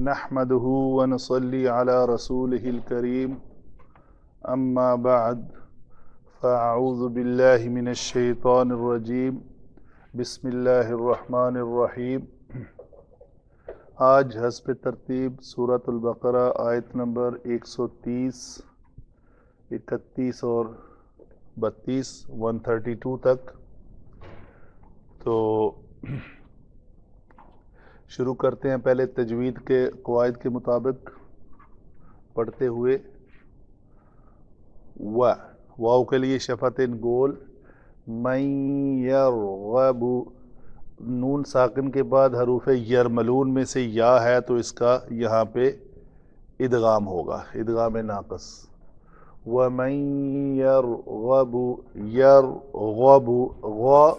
نحمده ونصلي على رسوله الكريم. أما بعد، فأعوذ بالله من الشيطان الرجيم. بسم الله الرحمن الرحيم. آج حسب ترتیب سورة البقرہ، آیت نمبر 130 اکتیس اور بتیس ون تھرٹی ٹو تک. تو شروع کرتے ہیں پہلے تجوید کے قواعد کے مطابق پڑھتے ہوئے۔ و واؤ کے لیے شفت گول۔ میں یرغب، نون ساکن کے بعد حروف یرملون میں سے یا ہے تو اس کا یہاں پہ ادغام ہوگا، ادغام ناقص۔ و وَمَن يَرْغَبُ يَرْغَبُ غَ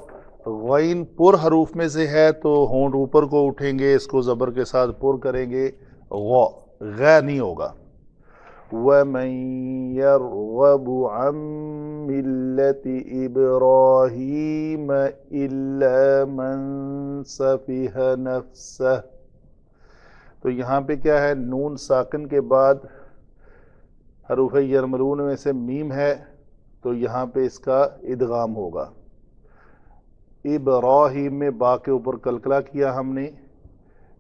غین پر حروف میں سے ہے تو ہونٹ اوپر کو اٹھیں گے، اس کو زبر کے ساتھ پر کریں گے، غ غ نہیں ہوگا۔ وَمَن يَرْغَبُ عَن مِلَّةِ إِبْرَاهِيمَ إِلَّا مَن سَفِهَ نَفْسَهُ۔ تو یہاں پہ کیا ہے؟ نون ساکن کے بعد حروف یرملون میں سے میم ہے، تو یہاں پہ اس کا ادغام ہوگا۔ ابراہیم میں با کے اوپر کلکلا کیا ہم نے؟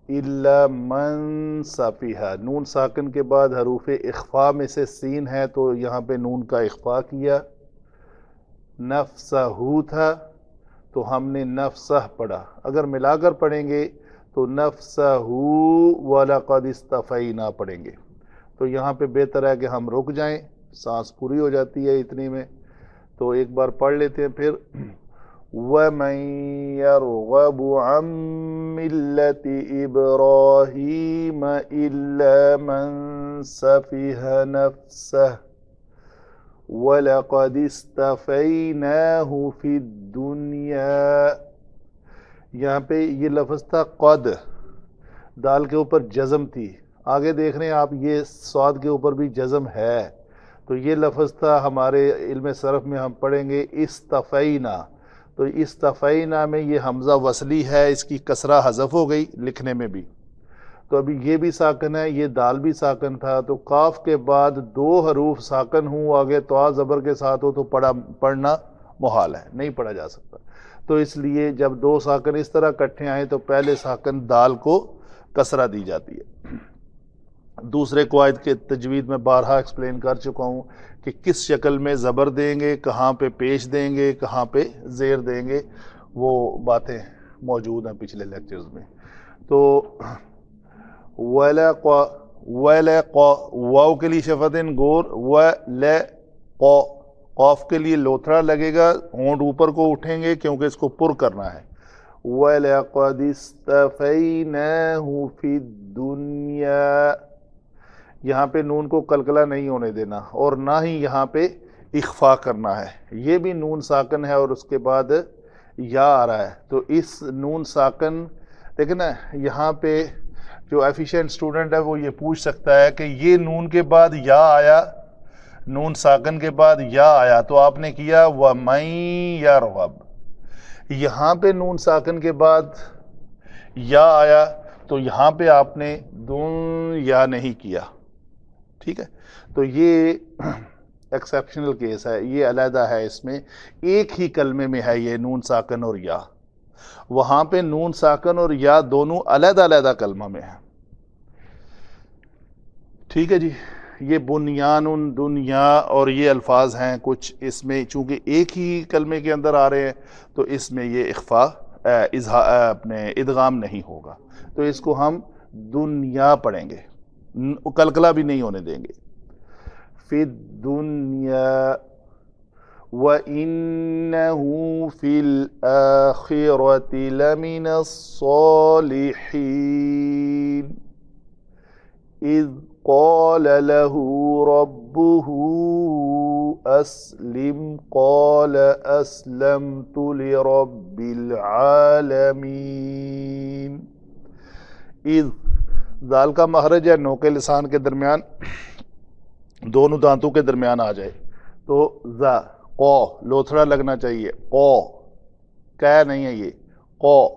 اللہ من صفیہ نون ساکن کے بعد حروف اخفا میں سے سین ہے تو یہاں پہ نون کا اخفا کیا۔ نفسہ تھا تو ہم نے نفسہ پڑھا۔ اگر ملا کر پڑھیں گے تو نفسہ والا قد استفینا پڑھیں گے۔ تو یہاں پہ بہتر ہے کہ ہم رک جائیں۔ سانس پوری ہو جاتی ہے اتنی میں۔ تو ایک بار پڑھ لیتے ہیں پھر۔ وَمَن يَرْغَبُ عَن مِلَّةِ إِبْرَاهِيمَ إِلَّا مَن سَفِهَ نَفْسَهُ وَلَقَدِ اسْتَفَيْنَاهُ فِي الدُّنْيَا۔ یہاں پہ یہ لفظ تھا قد، دال کے اوپر جزم تھی۔ آگے دیکھ رہے ہیں آپ، یہ سواد کے اوپر بھی جزم ہے۔ تو یہ لفظ تھا ہمارے علم صرف میں ہم پڑھیں گے استفینہ تو استفینہ میں یہ حمزہ وصلی ہے، اس کی کسرہ حذف ہو گئی لکھنے میں بھی۔ تو ابھی یہ بھی ساکن ہے، یہ دال بھی ساکن تھا، تو کاف کے بعد دو حروف ساکن ہوں، آگے تو زبر کے ساتھ ہو تو پڑھا، پڑھنا محال ہے، نہیں پڑھا جا سکتا۔ تو اس لیے جب دو ساکن اس طرح کٹھے آئیں تو پہلے ساکن دال کو کسرہ دی جاتی ہے۔ دوسرے قواعد کے تجوید میں بارہا ایکسپلین کر چکا ہوں۔ کہ کس شکل میں زبر دیں گے، کہاں پہ پیش دیں گے، کہاں پہ زیر دیں گے، وہ باتیں موجود ہیں پچھلے لیکچرز میں۔ تو وَلَا قَ وَلَا کے لیے شفتن گور وَلَا قَ قوف کے لیے لوتھڑا لگے گا ہونٹ اوپر کو اٹھیں گے کیونکہ اس کو پر کرنا ہے۔ وَلَقَدِ اسْتَفَيْنَاهُ فِي الدُّنْيَا یہاں پہ نون کو کلکلا نہیں ہونے دینا اور نہ ہی یہاں پہ اخفا کرنا ہے۔ یہ بھی نون ساکن ہے اور اس کے بعد یا آ رہا ہے۔ تو اس نون ساکن، دیکھیں نا، یہاں پہ جو ایفیشینٹ اسٹوڈنٹ ہے وہ یہ پوچھ سکتا ہے کہ یہ نون کے بعد یا آیا، نون ساکن کے بعد یا آیا۔ تو آپ نے کیا و مئی یا رغب یہاں پہ نون ساکن کے بعد یا آیا، تو یہاں پہ آپ نے دون یا نہیں کیا۔ ٹھیک ہے؟ تو یہ ایکسیپشنل کیس ہے، یہ علیحدہ ہے اس میں۔ ایک ہی کلمے میں ہے یہ نون ساکن اور یا۔ وہاں پہ نون ساکن اور یا دونوں علیحدہ علیحدہ کلمہ میں ہے ٹھیک ہے جی یہ بنیان، دنیا اور یہ الفاظ ہیں کچھ اس میں۔ چونکہ ایک ہی کلمے کے اندر آ رہے ہیں، تو اس میں یہ اخفا اپنے ادغام نہیں ہوگا۔ تو اس کو ہم دنیا پڑھیں گے۔ کلکلا بھی نہیں ہونے دیں گے فی الدنیا وَإِنَّهُ فِي الْآخِرَةِ لَمِنَ الصَّالِحِينَ إِذْ قَالَ لَهُ رَبُّهُ أَسْلِمْ قَالَ أَسْلَمْتُ لِرَبِّ الْعَالَمِينَ إِذْ زال کا مہرج ہے نوکے لسان کے درمیان، دونوں دانتوں کے درمیان آ جائے۔ تو زا قو، لوتھڑا لگنا چاہیے۔ قو کیا نہیں ہے یہ۔ قو،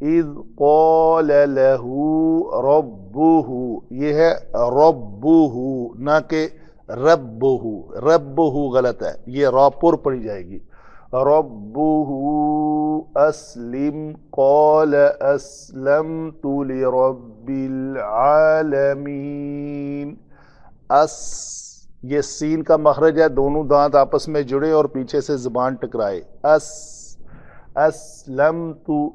اذ قال له ربه، یہ ہے ربه، نہ کہ ربه۔ ربه غلط ہے، یہ را پڑی جائے گی۔ ربه اسلم قال اسلمت لرب العالمین اس یہ سین کا مخرج ہے، دونوں دانت آپس میں جڑے اور پیچھے سے زبان ٹکرائے۔ اس اسلم تو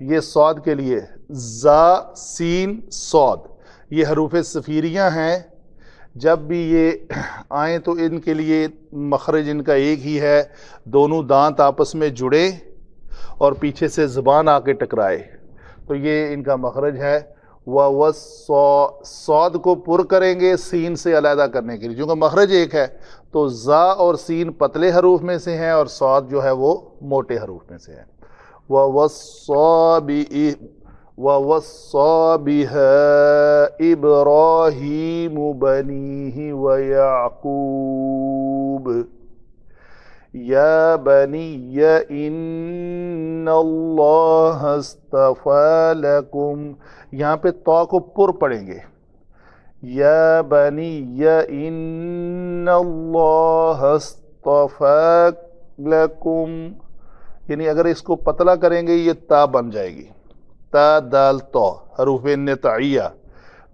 یہ سعود کے لیے۔ زا سین سعود یہ حروف سفیریاں ہیں۔ جب بھی یہ آئیں تو ان کے لیے مخرج ان کا ایک ہی ہے، دونوں دانت آپس میں جڑے اور پیچھے سے زبان آ کے ٹکرائے۔ تو یہ ان کا مخرج ہے۔ وہ سعود کو پر کریں گے سین سے علیحدہ کرنے کے لیے۔ چونکہ مخرج ایک ہے، تو زا اور سین پتلے حروف میں سے ہیں اور سعود جو ہے وہ موٹے حروف میں سے ہے إِبْرَاهِيمُ بَنِيهِ وَيَعْقُوبُ يَا بَنِيَّ إِنَّ اللَّهَ اسْتَفَى لَكُمْ یہاں پہ تو کو پر پڑھیں گے یا بنی ان اللہ لکم یعنی اگر اس کو پتلا کریں گے یہ تا بن جائے گی تا دال تو، حروف نتعیہ۔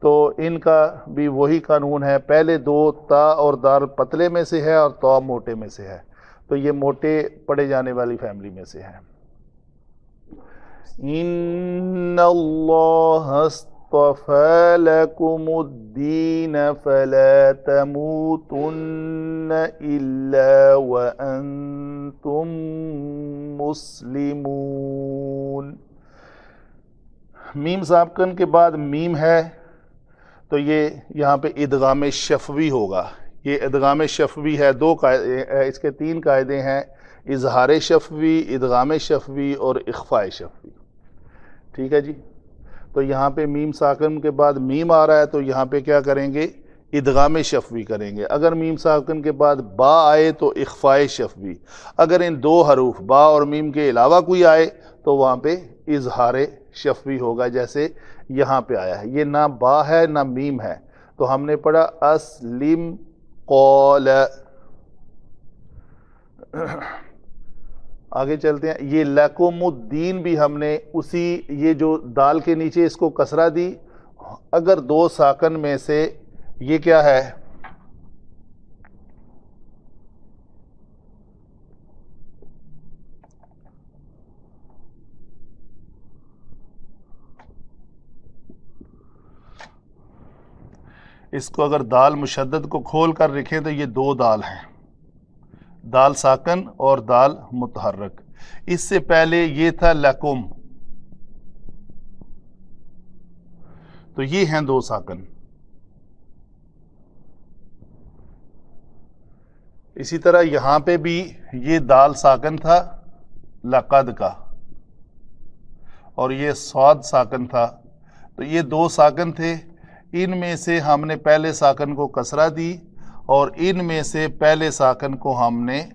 تو ان کا بھی وہی قانون ہے۔ پہلے دو تا اور دال پتلے میں سے ہے اور تو موٹے میں سے ہے۔ تو یہ موٹے پڑے جانے والی فیملی میں سے ہے ان اللہ اصطفى لكم الدين فلا تموتن الا وانتم مسلمون۔ میم سابقن کے بعد میم ہے، تو یہ یہاں پہ ادغام شفوی ہوگا۔ یہ ادغام شفوی ہے، دو قاعدے، اس کے تین قاعدے ہیں۔ اظہار شفوی، ادغام شفوی اور اخفاء شفوی۔ ٹھیک ہے جی؟ تو یہاں پہ میم ساکن کے بعد میم آ رہا ہے، تو یہاں پہ کیا کریں گے؟ ادغام شفوی کریں گے۔ اگر میم ساکن کے بعد با آئے تو اخفاء شفوی۔ اگر ان دو حروف با اور میم کے علاوہ کوئی آئے تو وہاں پہ اظہار شفوی ہوگا جیسے یہاں پہ آیا ہے۔ یہ نہ با ہے نہ میم ہے۔ تو ہم نے پڑھا، اسلم قول آگے چلتے ہیں۔ یہ لکم الدین بھی ہم نے اسی، یہ جو دال کے نیچے اس کو کسرہ دی۔ اگر دو ساکن میں سے یہ کیا ہے؟ اس کو اگر دال مشدد کو کھول کر رکھیں تو یہ دو دال ہیں۔ دال ساکن اور دال متحرک۔ اس سے پہلے یہ تھا لکم۔ تو یہ ہیں دو ساکن۔ اسی طرح یہاں پہ بھی یہ دال ساکن تھا لقد کا۔ اور یہ سواد ساکن تھا۔ تو یہ دو ساکن تھے۔ ان میں سے ہم نے پہلے ساکن کو کسرہ دی اور ان میں سے پہلے ساکن کو ہم نے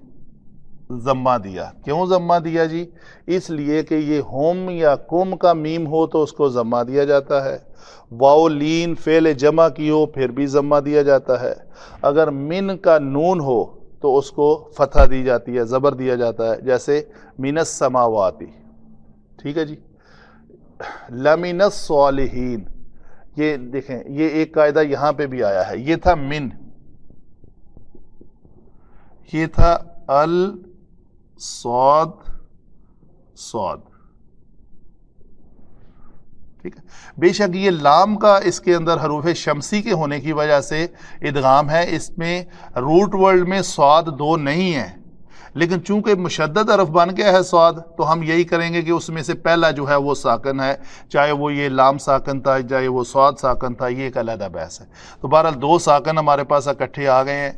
ضمہ دیا۔ کیوں ضمہ دیا جی؟ اس لیے کہ یہ ہوم یا کم کا میم ہو تو اس کو ضمہ دیا جاتا ہے۔ واؤ لین فیل جمع کی ہو پھر بھی ضمہ دیا جاتا ہے۔ اگر من کا نون ہو تو اس کو فتح دی جاتی ہے، زبر دیا جاتا ہے، جیسے مینس سماواتی ٹھیک ہے جی؟ لمینس صالحین یہ دیکھیں، یہ ایک قاعدہ یہاں پہ بھی آیا ہے۔ یہ تھا من۔ یہ تھا ال سعود سعود ٹھیک ہے۔ بے شک یہ لام کا اس کے اندر حروف شمسی کے ہونے کی وجہ سے ادغام ہے۔ اس میں روٹ ورلڈ میں سعود دو نہیں ہے لیکن چونکہ مشدد عرف بن گیا ہے سعود تو ہم یہی کریں گے کہ اس میں سے پہلا جو ہے وہ ساکن ہے، چاہے وہ یہ لام ساکن تھا، چاہے وہ سعود ساکن تھا، یہ ایک علیحدہ بحث ہے۔ تو بہرحال دو ساکن ہمارے پاس اکٹھے آ گئے ہیں۔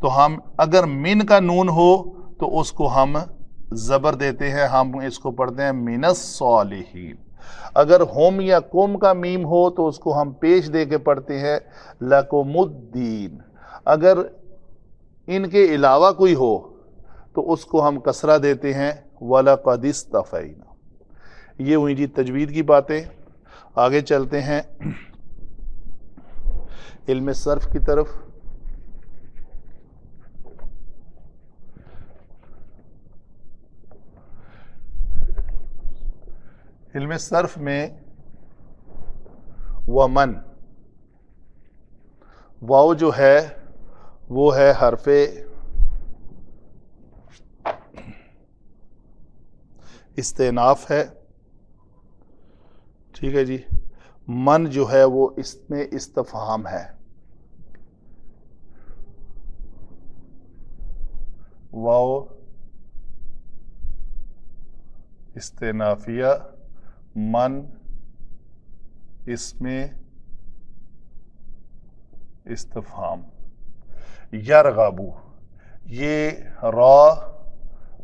تو ہم اگر من کا نون ہو، تو اس کو ہم زبر دیتے ہیں، ہم اس کو پڑھتے ہیں مینس صالحین اگر ہوم یا کوم کا میم ہو، تو اس کو ہم پیش دے کے پڑھتے ہیں لکم الدین۔ اگر ان کے علاوہ کوئی ہو تو اس کو ہم کسرہ دیتے ہیں، وَلَقَدِ اسْتَفَيْنَا یہ ہوئی جی تجوید کی باتیں۔ آگے چلتے ہیں۔ علم صرف کی طرف۔ علم صرف میں ومن۔ واؤ جو ہے، وہ ہے حرف استناف ہے۔ ٹھیک ہے جی۔ من جو ہے وہ اس میں استفہام ہے۔ واؤ۔ استنافیہ من اس میں استفہام۔ یرغبو۔ یہ را،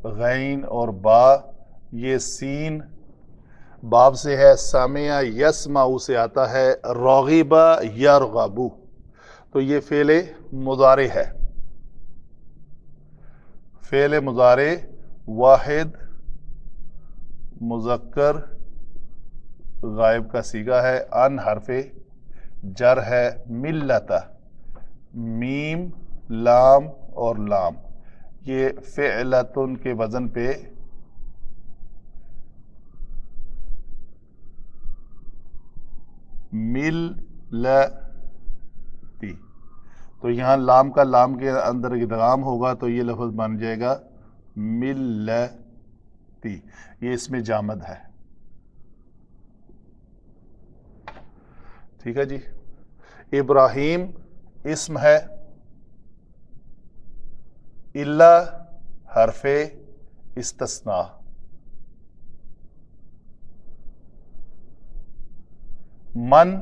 غین اور با یہ سین باب سے ہے، سامعہ یس ماؤ سے آتا ہے روغیبہ یرغبو۔ تو یہ فعل مضارع ہے۔ فعل مضارع واحد، مذکر، غائب کا سیگا ہے۔ ان حرف جر ہے ملتا میم، لام اور لام۔ یہ فعلتن کے وزن پہ مل تی تو یہاں لام کا لام کے اندر ادغام ہوگا تو یہ لفظ بن جائے گا مل تی یہ اس میں جامد ہے۔ ٹھیک ہے جی۔ ابراہیم اسم ہے۔ اللہ حرف استثناء۔ من،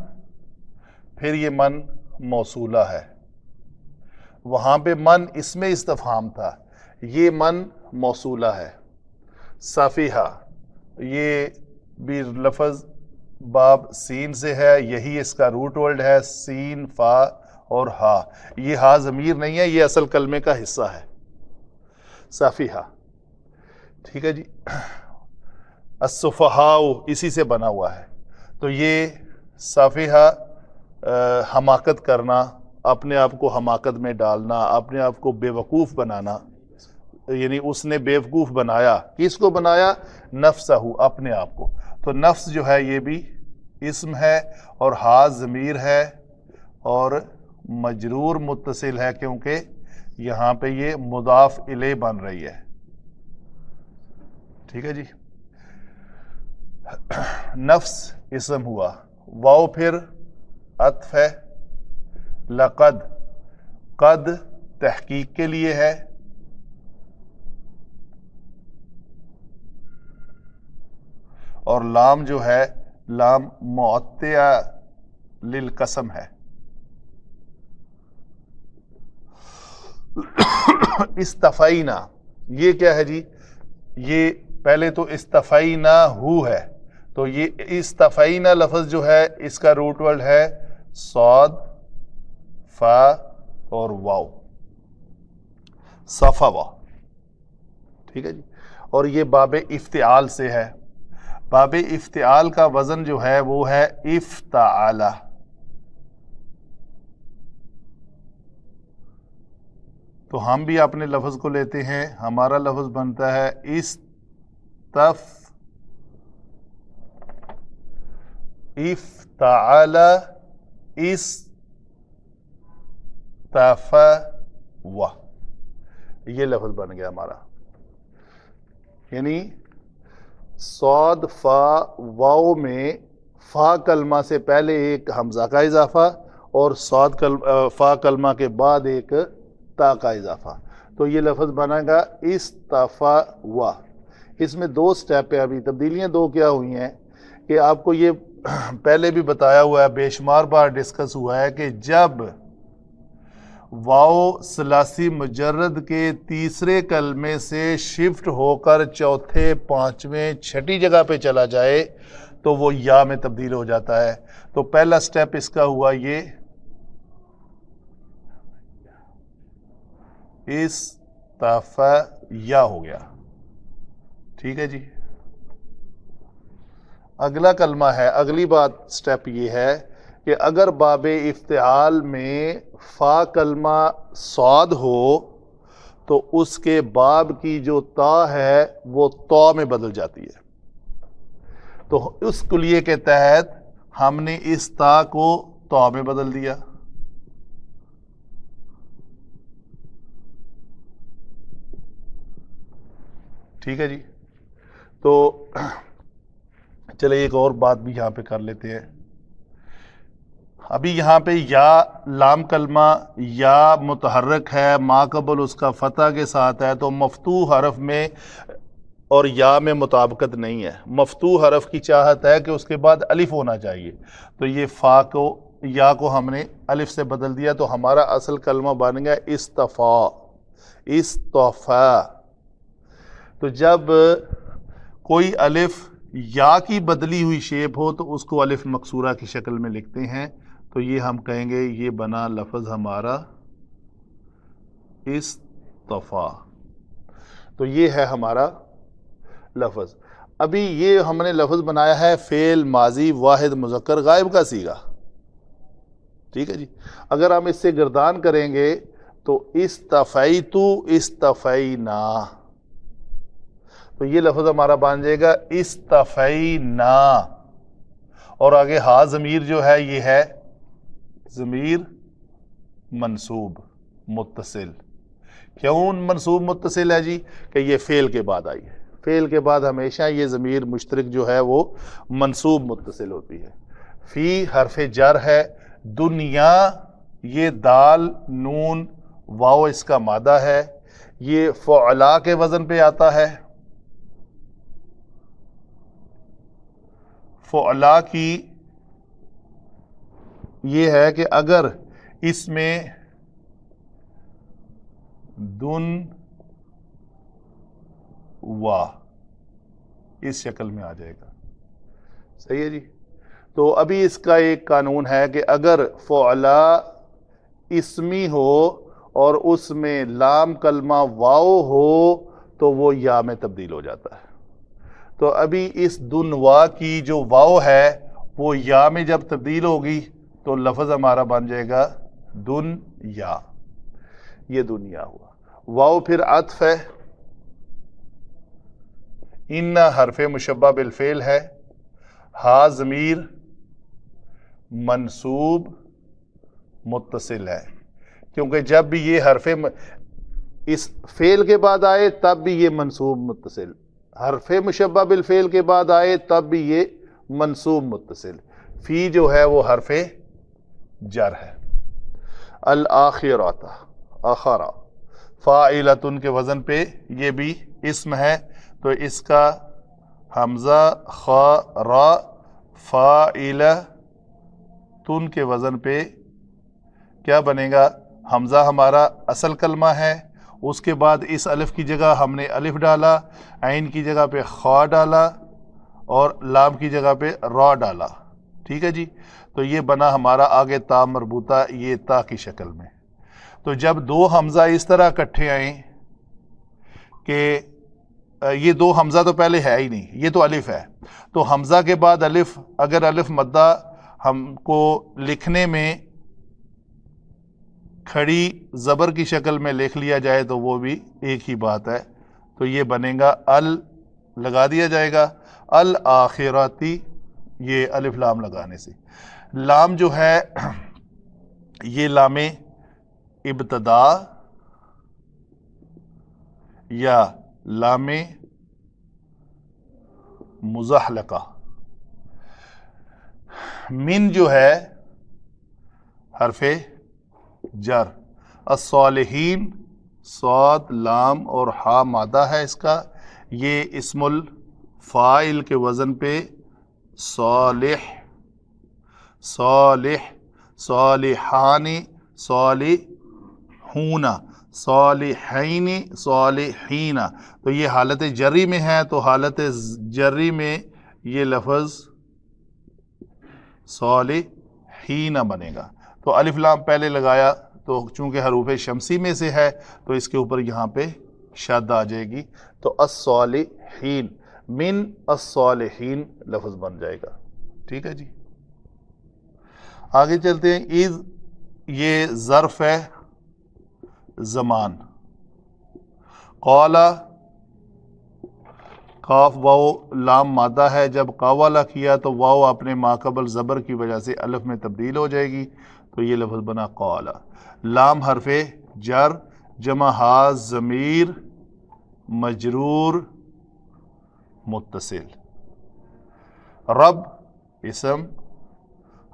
پھر یہ من موصولہ ہے۔ وہاں پہ من اس میں استفہام تھا، یہ من موصولہ ہے۔ صافیہ یہ بھی لفظ باب سین سے ہے، یہی اس کا روٹ ورڈ ہے، سین، فا اور ہا۔ یہ ہا ضمیر نہیں ہے، یہ اصل کلمے کا حصہ ہے۔ صافی ہا ٹھیک ہے جی۔ الصفحاؤ اسی سے بنا ہوا ہے۔ تو یہ صافیہ حماقت کرنا، اپنے آپ کو حماقت میں ڈالنا، اپنے آپ کو بے وقوف بنانا یعنی اس نے بے وقوف بنایا، کس کو بنایا؟ نفس اپنے آپ کو۔ تو نفس جو ہے، یہ بھی اسم ہے اور ہا ضمیر ہے اور مجرور متصل ہے کیونکہ یہاں پہ یہ مضاف الے بن رہی ہے۔ ٹھیک ہے جی؟ نفس اسم ہوا۔ واؤ پھر اطف ہے۔ لقد، قد تحقیق کے لیے ہے۔ اور لام جو ہے، لام معتیا للقسم ہے۔ استفینا، یہ کیا ہے جی؟ یہ پہلے تو استفینا ہو ہے۔ تو یہ استفینا لفظ جو ہے، اس کا روٹ ورڈ ہے سعود فا اور واؤ صفا وا ٹھیک ہے جی؟ اور یہ باب افتعال سے ہے۔ باب افتعال کا وزن جو ہے وہ ہے افتعال۔ تو ہم بھی اپنے لفظ کو لیتے ہیں۔ ہمارا لفظ بنتا ہے استف افتعال اس یہ لفظ بن گیا ہمارا۔ یعنی سعود فا، واؤ میں فا کلمہ سے پہلے ایک حمزہ کا اضافہ اور سعود فا کلمہ کے بعد ایک تا کا اضافہ۔ تو یہ لفظ بنا گا استفا وا اس میں دو سٹیپ ہے ابھی تبدیلیاں دو کیا ہوئی ہیں کہ آپ کو یہ پہلے بھی بتایا ہوا ہے، بے شمار بار ڈسکس ہوا ہے کہ جب واؤ سلاسی مجرد کے تیسرے کلمے سے شفٹ ہو کر چوتھے، پانچویں چھٹی جگہ پہ چلا جائے تو وہ یا میں تبدیل ہو جاتا ہے۔ تو پہلا سٹیپ اس کا ہوا یہ، اس یا ہو گیا۔ ٹھیک ہے جی؟ اگلا کلمہ ہے، اگلی بات سٹیپ یہ ہے کہ اگر باب افتعال میں فا کلمہ سعد ہو، تو اس کے باب کی جو تا ہے، وہ تو میں بدل جاتی ہے۔ تو اس کلیے کے تحت ہم نے اس تا کو تو میں بدل دیا۔ ٹھیک ہے جی؟ تو چلے، ایک اور بات بھی یہاں پہ کر لیتے ہیں۔ ابھی یہاں پہ یا لام کلمہ یا متحرک ہے، ما قبل اس کا فتح کے ساتھ ہے، تو مفتو حرف میں اور یا میں مطابقت نہیں ہے۔ مفتو حرف کی چاہت ہے کہ اس کے بعد الف ہونا چاہیے۔ تو یہ فا کو، یا کو ہم نے الف سے بدل دیا، تو ہمارا اصل کلمہ بن گیا استفا۔ استفا۔ تو جب کوئی الف یا کی بدلی ہوئی شیپ ہو تو اس کو الف مقصورہ کی شکل میں لکھتے ہیں۔ تو یہ ہم کہیں گے یہ بنا لفظ ہمارا استفا۔ تو یہ ہے ہمارا لفظ۔ ابھی یہ ہم نے لفظ بنایا ہے فیل ماضی واحد مذکر غائب کا سیگا۔ ٹھیک ہے جی۔ اگر ہم اس سے گردان کریں گے تو استفائی تو استفائی نا تو یہ لفظ ہمارا بن جائے گا استفائی نا اور آگے ہا ضمیر جو ہے، یہ ہے ضمیر منصوب، متصل۔ کیوں منصوب متصل ہے جی؟ کہ یہ فیل کے بعد آئی ہے۔ فیل کے بعد ہمیشہ یہ ضمیر مشترک جو ہے وہ منصوب متصل ہوتی ہے۔ فی حرف جر ہے، دنیا، یہ دال، نون واؤ اس کا مادہ ہے۔ یہ فعلا کے وزن پہ آتا ہے۔ فعلا کی یہ ہے کہ اگر اس میں دن وا اس شکل میں آ جائے گا۔ صحیح ہے جی؟ تو ابھی اس کا ایک قانون ہے کہ اگر فعلا اسمی ہو اور اس میں لام کلمہ واؤ ہو، تو وہ یا میں تبدیل ہو جاتا ہے۔ تو ابھی اس دن وا کی جو واؤ ہے، وہ یا میں جب تبدیل ہوگی تو لفظ ہمارا بن جائے گا دن یا یہ دنیا ہوا۔ واؤ پھر عطف ہے۔ ان حرف مشبہ بالفعل ہے۔ ہا ضمیر منصوب متصل ہے۔ کیونکہ جب بھی یہ حرف اس فعل کے بعد آئے، تب بھی یہ منصوب متصل۔ حرف مشبہ بالفعل کے بعد آئے، تب بھی یہ منصوب متصل۔ فی جو ہے وہ حرف جر ہے۔ الآخرات آخرا فاعلتن کے وزن پہ یہ بھی اسم ہے، تو اس کا حمزہ، خا، را فاعل تن کے وزن پہ کیا بنے گا؟ حمزہ ہمارا اصل کلمہ ہے۔ اس کے بعد اس الف کی جگہ ہم نے الف ڈالا، عین کی جگہ پہ خواہ ڈالا اور لام کی جگہ پہ را ڈالا۔ ٹھیک ہے جی؟ تو یہ بنا ہمارا آگے تا مربوطہ یہ تا کی شکل میں۔ تو جب دو حمزہ اس طرح کٹھے آئیں کہ یہ دو حمزہ تو پہلے ہے ہی نہیں، یہ تو الف ہے۔ تو حمزہ کے بعد الف، اگر الف مدہ ہم کو لکھنے میں کھڑی زبر کی شکل میں لکھ لیا جائے تو وہ بھی ایک ہی بات ہے۔ تو یہ بنے گا ال، لگا دیا جائے گا۔ الآخراتی یہ الف لام لگانے سے۔ لام جو ہے، یہ لام ابتدا یا لام مزحلقہ من جو ہے، حرف جر۔ الصالحین سعود لام اور ہا مادہ ہے اس کا۔ یہ اسم الفائل کے وزن پہ صالح صالح صالحان صالحون، صالحین صالحین۔ تو یہ حالت جری میں ہے، تو حالت جری میں یہ لفظ صالحین بنے گا۔ تو الف لام پہلے لگایا۔ تو چونکہ حروف شمسی میں سے ہے، تو اس کے اوپر یہاں پہ شد آ جائے گی۔ تو الصالحین، من الصالحین لفظ بن جائے گا۔ ٹھیک ہے جی۔ آگے چلتے ہیں۔ عید یہ ظرف ہے، زمان۔ قولا کاف واؤ لام مادہ ہے۔ جب قوالا کیا تو واؤ اپنے ماقبل زبر کی وجہ سے الف میں تبدیل ہو جائے گی۔ تو یہ لفظ بنا قولا لام حرف جر، جمع ہاز ضمیر، مجرور، متصل. رب، اسم،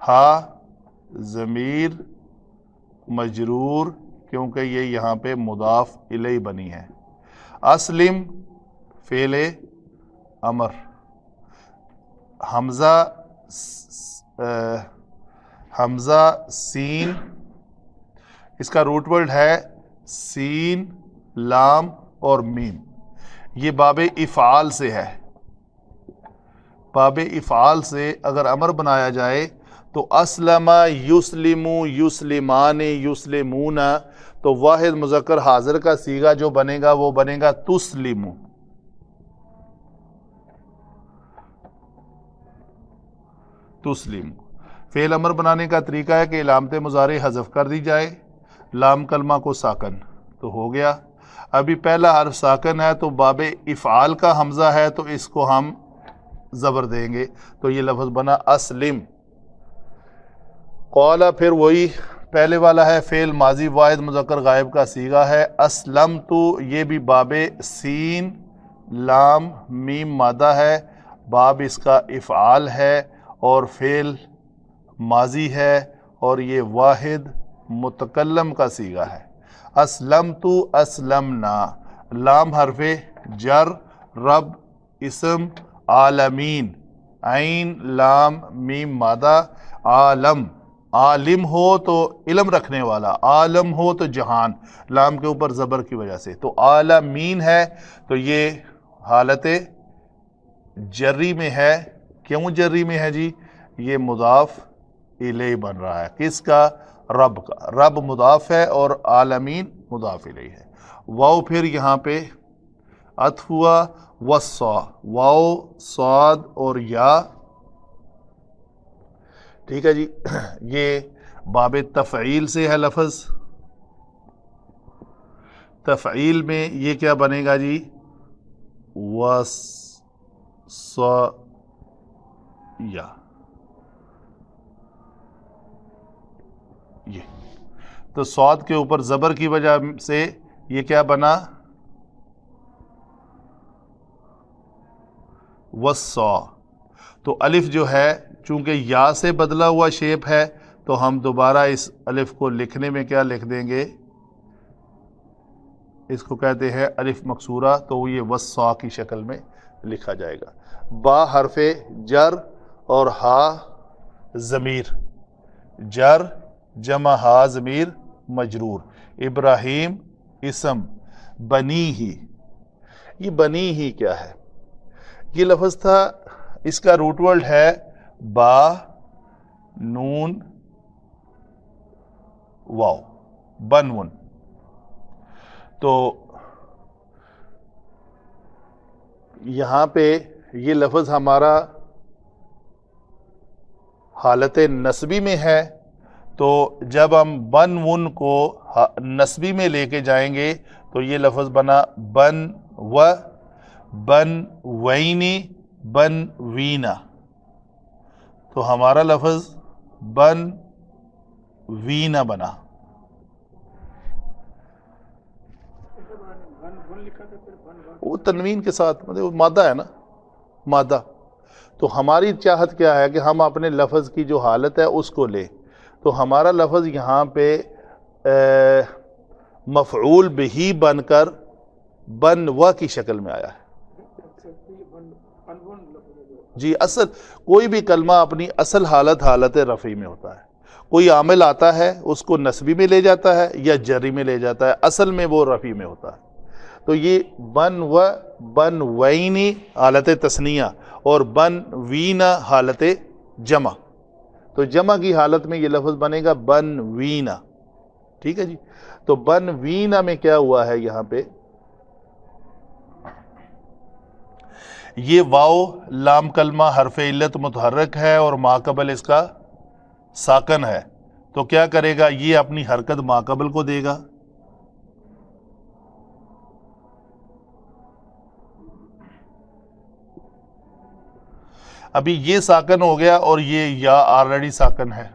ہا، ضمیر، مجرور، کیونکہ یہ یہاں پہ مضاف الی بنی ہے. اسلم، فعل امر. حمزہ حمزہ، سین۔ اس کا روٹ ورڈ ہے سین، لام اور میم۔ یہ باب افعال سے ہے۔ باب افعال سے اگر امر بنایا جائے تو اسلم یوسلم یوسلمان یوسلمون تو واحد مذکر حاضر کا سیگا جو بنے گا وہ بنے گا تسلم۔ تسلیم فعل امر بنانے کا طریقہ ہے کہ علامت مظاہرے حذف کر دی جائے، لام کلمہ کو ساکن، تو ہو گیا۔ ابھی پہلا حرف ساکن ہے تو باب افعال کا حمزہ ہے، تو اس کو ہم زبر دیں گے۔ تو یہ لفظ بنا اسلم۔ قولا پھر وہی پہلے والا ہے، فعل ماضی واحد مذکر غائب کا سیگا ہے۔ اسلم تو یہ بھی باب سین، لام، میم مادہ ہے۔ باب اس کا افعال ہے اور فعل ماضی ہے اور یہ واحد متکلم کا سیگا ہے۔ اسلم تو اسلم نا لام حرف جر، رب، اسم، عالمین، عین، لام، میم، مادہ، عالم۔ عالم ہو تو علم رکھنے والا، عالم ہو تو جہان۔ لام کے اوپر زبر کی وجہ سے۔ تو عالمین ہے تو یہ حالت جری میں ہے۔ کیوں جری میں ہے جی؟ یہ مضاف الی بن رہا ہے۔ کس کا؟ رب کا۔ رب مضاف ہے اور عالمین مضاف الی ہے۔ واؤ پھر یہاں پہ ات ہوا وسا واؤ سعد اور یا۔ ٹھیک ہے جی۔ یہ باب تفعیل سے ہے لفظ۔ تفعیل میں یہ کیا بنے گا جی؟ وس یا۔ تو سعود کے اوپر زبر کی وجہ سے یہ کیا بنا؟ وسا تو الف جو ہے، چونکہ یا سے بدلا ہوا شیپ ہے، تو ہم دوبارہ اس الف کو لکھنے میں کیا لکھ دیں گے؟ اس کو کہتے ہیں الف مقصورہ، تو یہ وسا کی شکل میں لکھا جائے گا۔ با حرف جر اور ہا ضمیر۔ جر جمع ہا ضمیر مجرور. ابراہیم اسم بنی ہی. یہ بنی ہی کیا ہے؟ یہ لفظ تھا، اس کا روٹ ورڈ ہے با، نون واؤ بن ون تو یہاں پہ یہ لفظ ہمارا حالت نصبی میں ہے تو جب ہم بن ون کو نصبی میں لے کے جائیں گے، تو یہ لفظ بنا بن و، بن وینی، بن وینا۔ تو ہمارا لفظ بن وینا بنا۔ وہ تنوین کے ساتھ مطلب مادہ ہے نا؟ مادہ۔ تو ہماری چاہت کیا ہے کہ ہم اپنے لفظ کی جو حالت ہے، اس کو لیں۔ تو ہمارا لفظ یہاں پہ مفعول بہی بن کر بن و کی شکل میں آیا ہے۔ جی اصل کوئی بھی کلمہ اپنی اصل حالت حالت رفعی میں ہوتا ہے۔ کوئی عامل آتا ہے، اس کو نصبی میں لے جاتا ہے یا جری میں لے جاتا ہے، اصل میں وہ رفی میں ہوتا ہے۔ تو یہ بن و، بن وینی حالت تسنیہ اور بن وینا حالت جمع۔ تو جمع کی حالت میں یہ لفظ بنے گا بن وینا ٹھیک ہے جی؟ تو بن وینا میں کیا ہوا ہے یہاں پہ؟ یہ واو لام کلمہ حرف علت متحرک ہے اور ماقبل اس کا ساکن ہے۔ تو کیا کرے گا؟ یہ اپنی حرکت ماقبل کو دے گا۔ ابھی یہ ساکن ہو گیا اور یہ یا آلریڈی ساکن ہے۔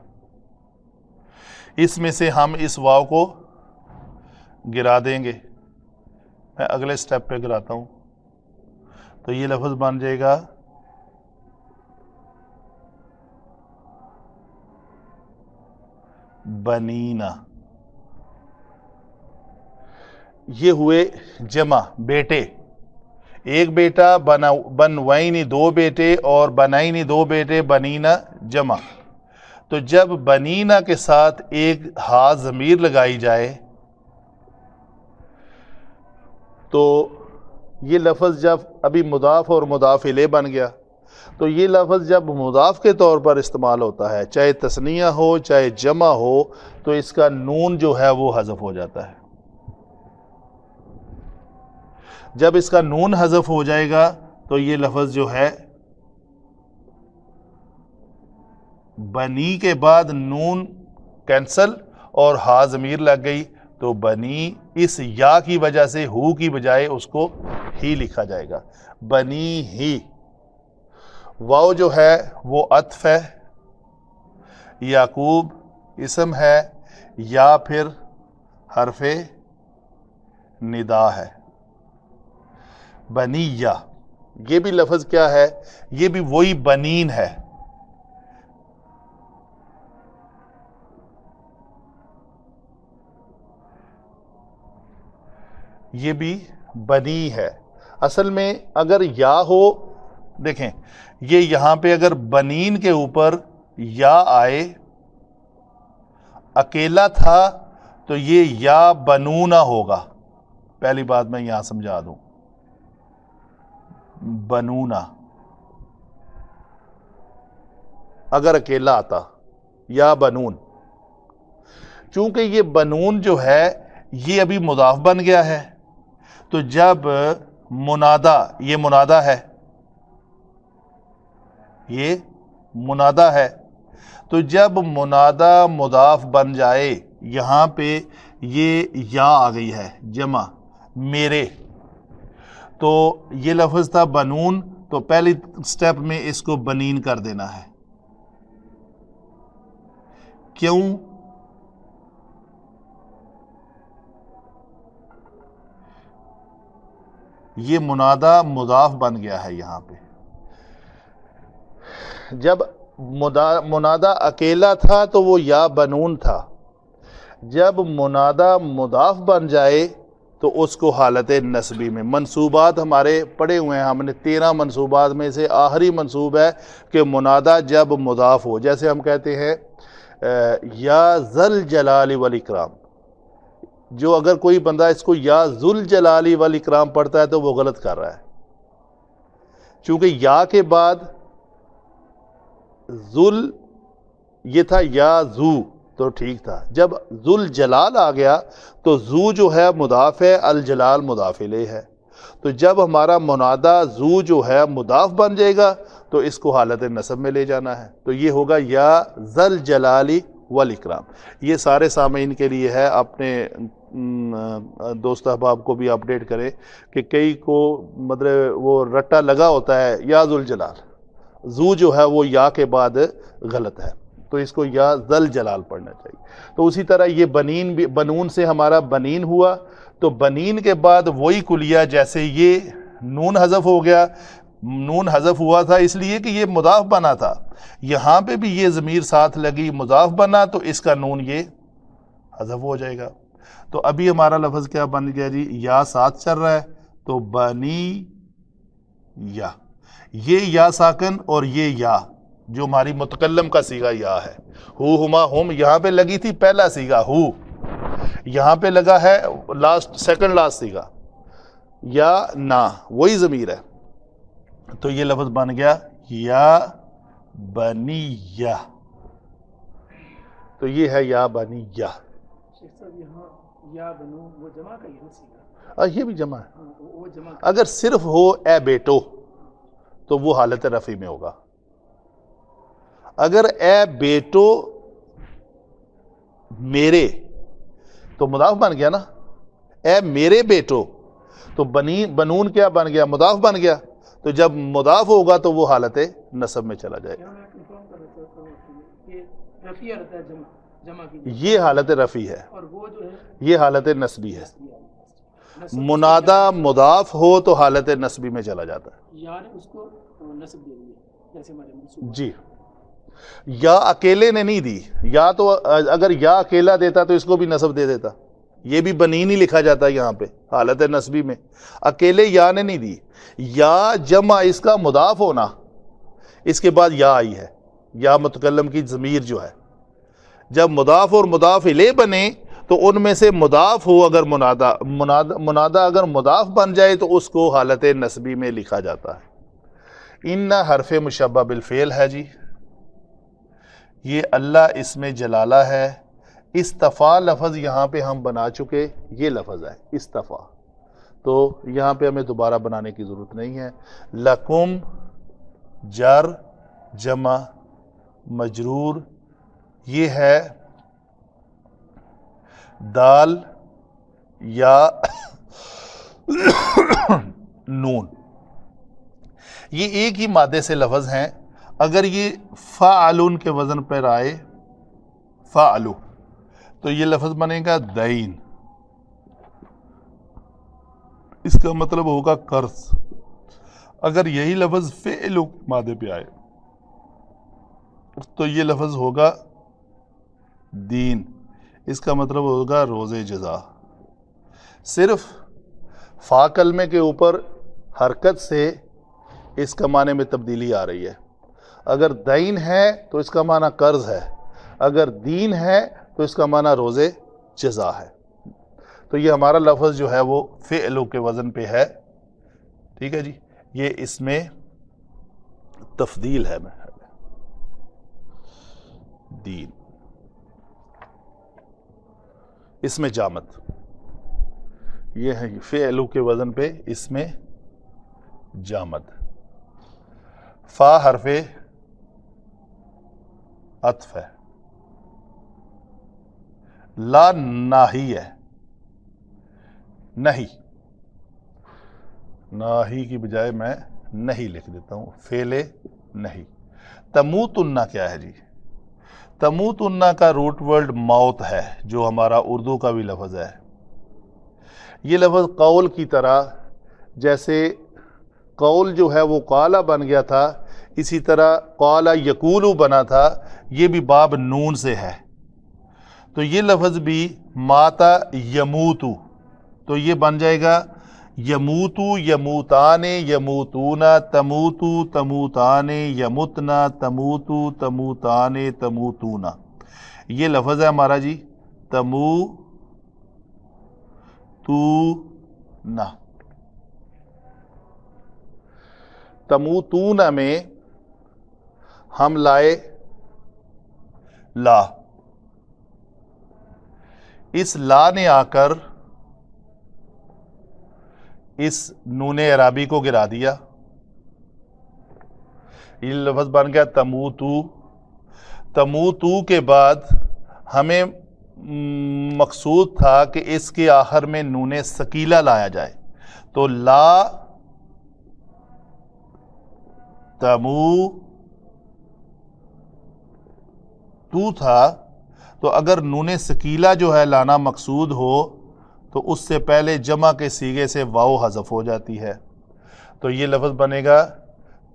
اس میں سے ہم اس واؤ کو گرا دیں گے۔ میں اگلے سٹیپ پہ گراتا ہوں۔ تو یہ لفظ بن جائے گا۔ بنینا۔ یہ ہوئے جمع، بیٹے۔ ایک بیٹا بنوائنی دو بیٹے اور بنائنی دو بیٹے بنینا جمع۔ تو جب بنینا کے ساتھ ایک ہا ضمیر لگائی جائے، تو یہ لفظ جب ابھی مضاف اور مضاف لے بن گیا۔ تو یہ لفظ جب مضاف کے طور پر استعمال ہوتا ہے، چاہے تسنیہ ہو، چاہے جمع ہو، تو اس کا نون جو ہے وہ حذف ہو جاتا ہے۔ جب اس کا نون حذف ہو جائے گا تو یہ لفظ جو ہے، بنی کے بعد نون کینسل اور ہا ضمیر لگ گئی، تو بنی اس یا کی وجہ سے ہو کی بجائے اس کو ہی لکھا جائے گا۔ بنی ہی۔ واؤ جو ہے وہ عطف ہے، یعقوب اسم ہے، یا پھر حرف ندا ہے۔ بنی یا یہ بھی لفظ کیا ہے؟ یہ بھی وہی بنین ہے۔ یہ بھی بنی ہے۔ اصل میں اگر یا ہو دیکھیں یہ یہاں پہ اگر بنین کے اوپر یا آئے اکیلا تھا تو یہ یا بنونا ہوگا۔ پہلی بات میں یہاں سمجھا دوں۔ بنونا۔ اگر اکیلا آتا، یا بنون۔ چونکہ یہ بنون جو ہے، یہ ابھی مضاف بن گیا ہے۔ تو جب منادا یہ منادا ہے۔ یہ منادا ہے۔ تو جب منادا مضاف بن جائے، یہاں پہ یہ یا آ گئی ہے، جمع۔ میرے۔ تو یہ لفظ تھا بنون، تو پہلی سٹیپ میں اس کو بنین کر دینا ہے۔ کیوں؟ یہ منادا مضاف بن گیا ہے یہاں پہ۔ جب منادا اکیلا تھا تو وہ یا بنون تھا۔ جب منادا مضاف بن جائے تو اس کو حالت نصبی میں۔ منصوبات ہمارے پڑے ہوئے ہیں۔ ہم نے تیرہ منصوبات میں سے آخری منصوب ہے کہ منادا جب مضاف ہو۔ جیسے ہم کہتے ہیں یا ذل جلال والاکرام۔ جو اگر کوئی بندہ اس کو یا ذل جلالی والاکرام پڑھتا ہے تو وہ غلط کر رہا ہے۔ چونکہ یا کے بعد ذل یہ تھا یا زو تو ٹھیک تھا۔ جب ذل جلال آ گیا تو زو جو ہے مداف ہے، الجلال مدافلے ہے۔ تو جب ہمارا منادا زو جو ہے مداف بن جائے گا تو اس کو حالت نصب میں لے جانا ہے۔ تو یہ ہوگا یا ذل جلالی والاکرام۔ یہ سارے سامعین کے لیے ہے۔ اپنے دوست احباب کو بھی اپڈیٹ کرے کہ کئی کو مطلب وہ رٹا لگا ہوتا ہے یا ذل جلال زو جو ہے وہ یا کے بعد غلط ہے۔ تو اس کو یا ذل جلال پڑھنا چاہیے۔ تو اسی طرح یہ بنین بھی، بنون سے ہمارا بنین ہوا۔ تو بنین کے بعد وہی کلیا جیسے یہ نون حذف ہو گیا۔ نون حذف ہوا تھا اس لیے کہ یہ مضاف بنا تھا۔ یہاں پہ بھی یہ ضمیر ساتھ لگی، مضاف بنا تو اس کا نون یہ حذف ہو جائے گا۔ تو ابھی ہمارا لفظ کیا بن گیا جی؟ یا ساتھ چل رہا ہے۔ تو بنی یا۔ یہ یا ساکن اور یہ یا۔ جو ہماری متکلم کا سیگا یا ہے۔ ہو ہما ہوم یہاں پہ لگی تھی پہلا سیگا ہو۔ یہاں پہ لگا ہے لاسٹ سیکنڈ لاسٹ سیگا۔ یا نا وہی ضمیر ہے۔ تو یہ لفظ بن گیا یا بنی یا تو یہ ہے یا بنی یا یہ بھی جمع ہے۔ اگر صرف ہو اے بیٹو تو وہ حالت رفی میں ہوگا۔ اگر اے بیٹو میرے تو مداف بن گیا نا؟ اے میرے بیٹو تو بنی بنون کیا بن گیا؟ مداف بن گیا۔ تو جب مداف ہوگا تو وہ حالت نصب میں چلا جائے گا۔ یہ حالت رفی ہے۔ یہ حالت نصبی ہے۔ منادا مداف ہو تو حالت نصبی میں چلا جاتا ہے۔ جی۔ یا اکیلے نے نہیں دی، یا تو اگر یا اکیلا دیتا تو اس کو بھی نصب دے دیتا۔ یہ بھی بنی نہیں لکھا جاتا یہاں پہ، حالت نصبی میں۔ اکیلے یا نے نہیں دی، یا جمع اس کا مداف ہونا۔ اس کے بعد یا آئی ہے، یا متکلم کی ضمیر جو ہے۔ جب مداف اور مداف لے بنے تو ان میں سے مداف ہو اگر منادا منادا اگر مداف بن جائے تو اس کو حالت نصبی میں لکھا جاتا ہے۔ ان حرف مشبہ بالفعل ہے جی۔ یہ اللہ اس میں جلالہ ہے۔ استفا لفظ یہاں پہ ہم بنا چکے، یہ لفظ ہے استفا تو یہاں پہ ہمیں دوبارہ بنانے کی ضرورت نہیں ہے۔ لکم جر جمع مجرور، یہ ہے دال یا نون۔ یہ ایک ہی مادے سے لفظ ہیں۔ اگر یہ فعلون کے وزن پر آئے، فعلو، تو یہ لفظ بنے گا دین۔ اس کا مطلب ہوگا قرض۔ اگر یہی لفظ فعلو مادے پہ آئے، تو یہ لفظ ہوگا دین۔ اس کا مطلب ہوگا روز جزا۔ صرف فا کلمے کے اوپر حرکت سے اس کا معنی میں تبدیلی آ رہی ہے۔ اگر دین ہے تو اس کا معنی قرض ہے، اگر دین ہے تو اس کا معنی روز جزا ہے۔ تو یہ ہمارا لفظ جو ہے وہ فعلو کے وزن پہ ہے۔ ٹھیک ہے جی یہ اس میں تفدیل ہے۔ دین۔ اس میں جامت یہ ہے فعلو کے وزن پہ اس میں جامت فا حرف عطف ہے۔ لا ناہی ہے۔ نہیں۔ ناہی کی بجائے میں نہیں لکھ دیتا ہوں۔ فیلے نہیں۔ تموت انہ کیا ہے جی؟ تموت انہ کا روٹ ورڈ موت ہے، جو ہمارا اردو کا بھی لفظ ہے۔ یہ لفظ قول کی طرح، جیسے قول جو ہے وہ قالہ بن گیا تھا اسی طرح قالہ یقولو بنا تھا، یہ بھی باب نون سے ہے۔ تو یہ لفظ بھی ماتا یموتو، تو یہ بن جائے گا یموتو یموتان یموتون تموتو تموتان یمتنا تموتو تموتان تموتون یہ لفظ ہے ہمارا جی تمو تو نہ تموتون میں ہم لائے لا۔ اس لا نے آ کر اس نون عرابی کو گرا دیا۔ یہ لفظ بن گیا تمو تو تمو تو کے بعد ہمیں مقصود تھا کہ اس کے آخر میں نون سکیلا لایا جائے۔ تو لا تمو تو تھا، تو اگر نون سکیلا جو ہے لانا مقصود ہو، تو اس سے پہلے جمع کے سیگے سے واؤ حذف ہو جاتی ہے۔ تو یہ لفظ بنے گا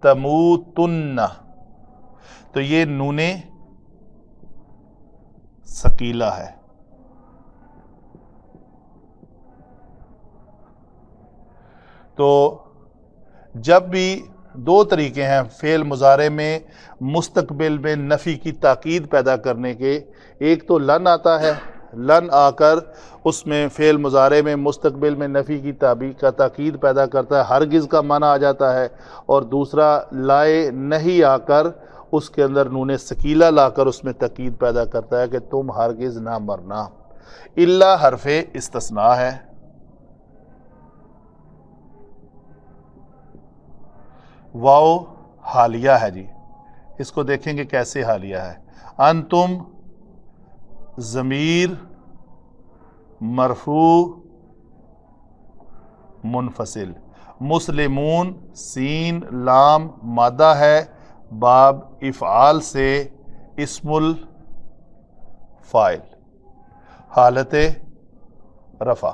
تموتن۔ تو یہ نون سکیلا ہے۔ تو جب بھی دو طریقے ہیں فعل مظاہرے میں، مستقبل میں نفی کی تاکید پیدا کرنے کے۔ ایک تو لن آتا ہے، لن آ کر اس میں فعل مظاہرے میں مستقبل میں نفی کی تعبیر کا تاکید پیدا کرتا ہے، ہرگز کا معنی آ جاتا ہے۔ اور دوسرا، لائے نہیں آ کر اس کے اندر نون سکیلا لا کر اس میں تاکید پیدا کرتا ہے کہ تم ہرگز نہ مرنا۔ اللہ حرف استثناء ہے۔ واؤ حالیہ ہے جی۔ اس کو دیکھیں گے کیسے حالیہ ہے۔ ان تم ضمیر مرفو منفصل۔ مسلمون سین لام مادہ ہے۔ باب افعال سے اسم الفائل حالت رفع۔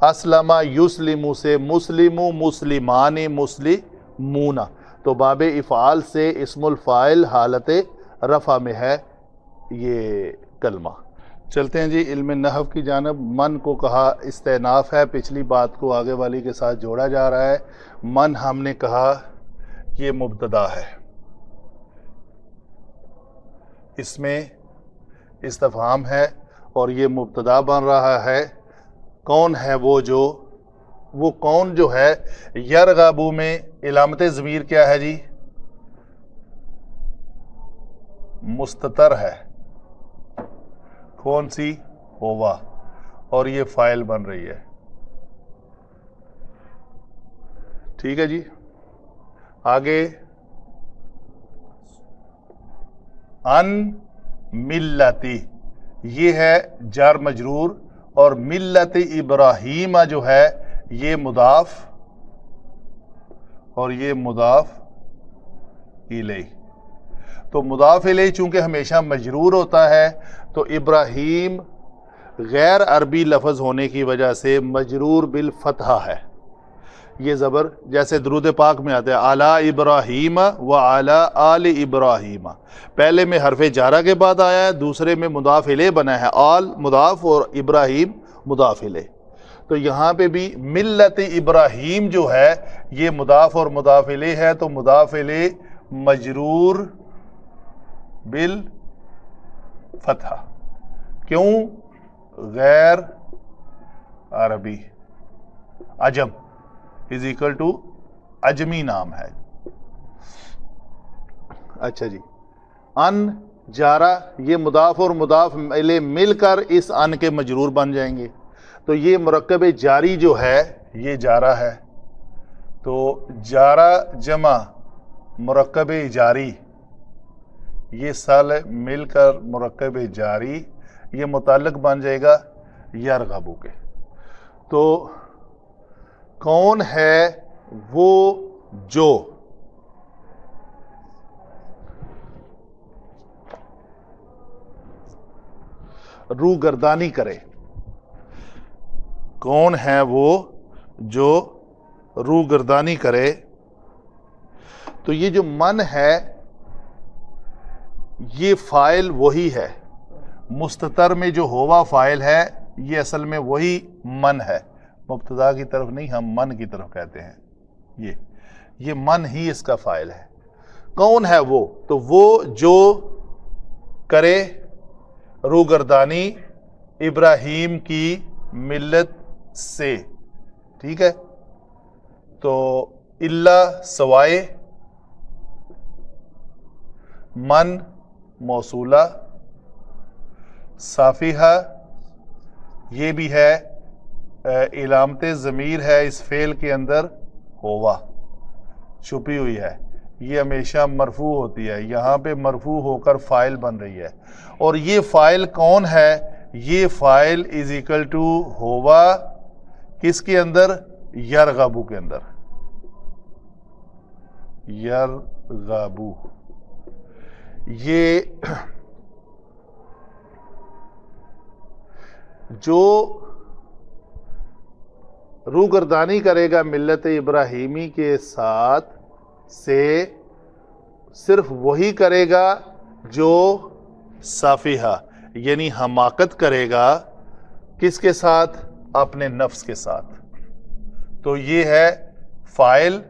اسلم یسلم سے مسلم مسلمان مسلمون تو باب افعال سے اسم الفائل حالت رفع میں ہے یہ کلمہ۔ چلتے ہیں جی علم نحو کی جانب۔ من کو کہا استعناف ہے، پچھلی بات کو آگے والی کے ساتھ جوڑا جا رہا ہے۔ من ہم نے کہا یہ مبتدا ہے۔ اس میں استفہام ہے اور یہ مبتدا بن رہا ہے۔ کون ہے وہ جو وہ کون جو ہے؟ یرغابو میں علامت ضمیر کیا ہے جی؟ مستتر ہے۔ کون سی؟ ہوا۔ اور یہ فائل بن رہی ہے۔ ٹھیک ہے جی۔ آگے۔ ان ملتی۔ یہ ہے جار مجرور۔ اور ملت ابراہیم جو ہے یہ مضاف اور یہ مضاف الی تو مضاف الی چونکہ ہمیشہ مجرور ہوتا ہے، تو ابراہیم غیر عربی لفظ ہونے کی وجہ سے مجرور بالفتحہ ہے۔ یہ زبر جیسے درود پاک میں آتا ہے اعلی ابراہیم و اعلی آل ابراہیم پہلے میں حرف جارہ کے بعد آیا ہے، دوسرے میں مضاف بنا ہے، آل مضاف اور ابراہیم مضاف تو یہاں پہ بھی ملت ابراہیم جو ہے، یہ مضاف اور مضاف ہے، تو مضاف مجرور بال فتح کیوں؟ غیر عربی۔ عجم۔ از اکول ٹو اجمی نام ہے۔ اچھا جی۔ ان جارا یہ مضاف اور مضاف مل کر اس ان کے مجرور بن جائیں گے۔ تو یہ مرکب جاری جو ہے، یہ جارا ہے۔ تو جارا جمع مرکب جاری۔ یہ سال مل کر مرکب جاری، یہ متعلق بن جائے گا یرغبو کے۔ تو کون ہے وہ جو؟ رو گردانی کرے۔ کون ہے وہ جو رو گردانی کرے؟ تو یہ جو من ہے، یہ فائل وہی ہے۔ مستتر میں جو ہوا فائل ہے، یہ اصل میں وہی من ہے۔ مبتدا کی طرف نہیں، ہم من کی طرف کہتے ہیں۔ یہ یہ من ہی اس کا فائل ہے۔ کون ہے وہ؟ تو وہ جو کرے روگردانی ابراہیم کی ملت سے۔ ٹھیک ہے؟ تو اللہ سوائے من موصولہ صافیہ یہ بھی ہے علامت ضمیر ہے اس فیل کے اندر ہوا چھپی ہوئی ہے۔ یہ ہمیشہ مرفوع ہوتی ہے، یہاں پہ مرفوع ہو کر فائل بن رہی ہے۔ اور یہ فائل کون ہے؟ یہ فائل از اکل ٹو ہوا کس کے اندر؟ یرغبو کے اندر۔ یرغبو۔ یہ جو روگردانی کرے گا ملت ابراہیمی کے ساتھ سے صرف وہی کرے گا جو صافیہ یعنی حماقت کرے گا۔ کس کے ساتھ؟ اپنے نفس کے ساتھ۔ تو یہ ہے فائل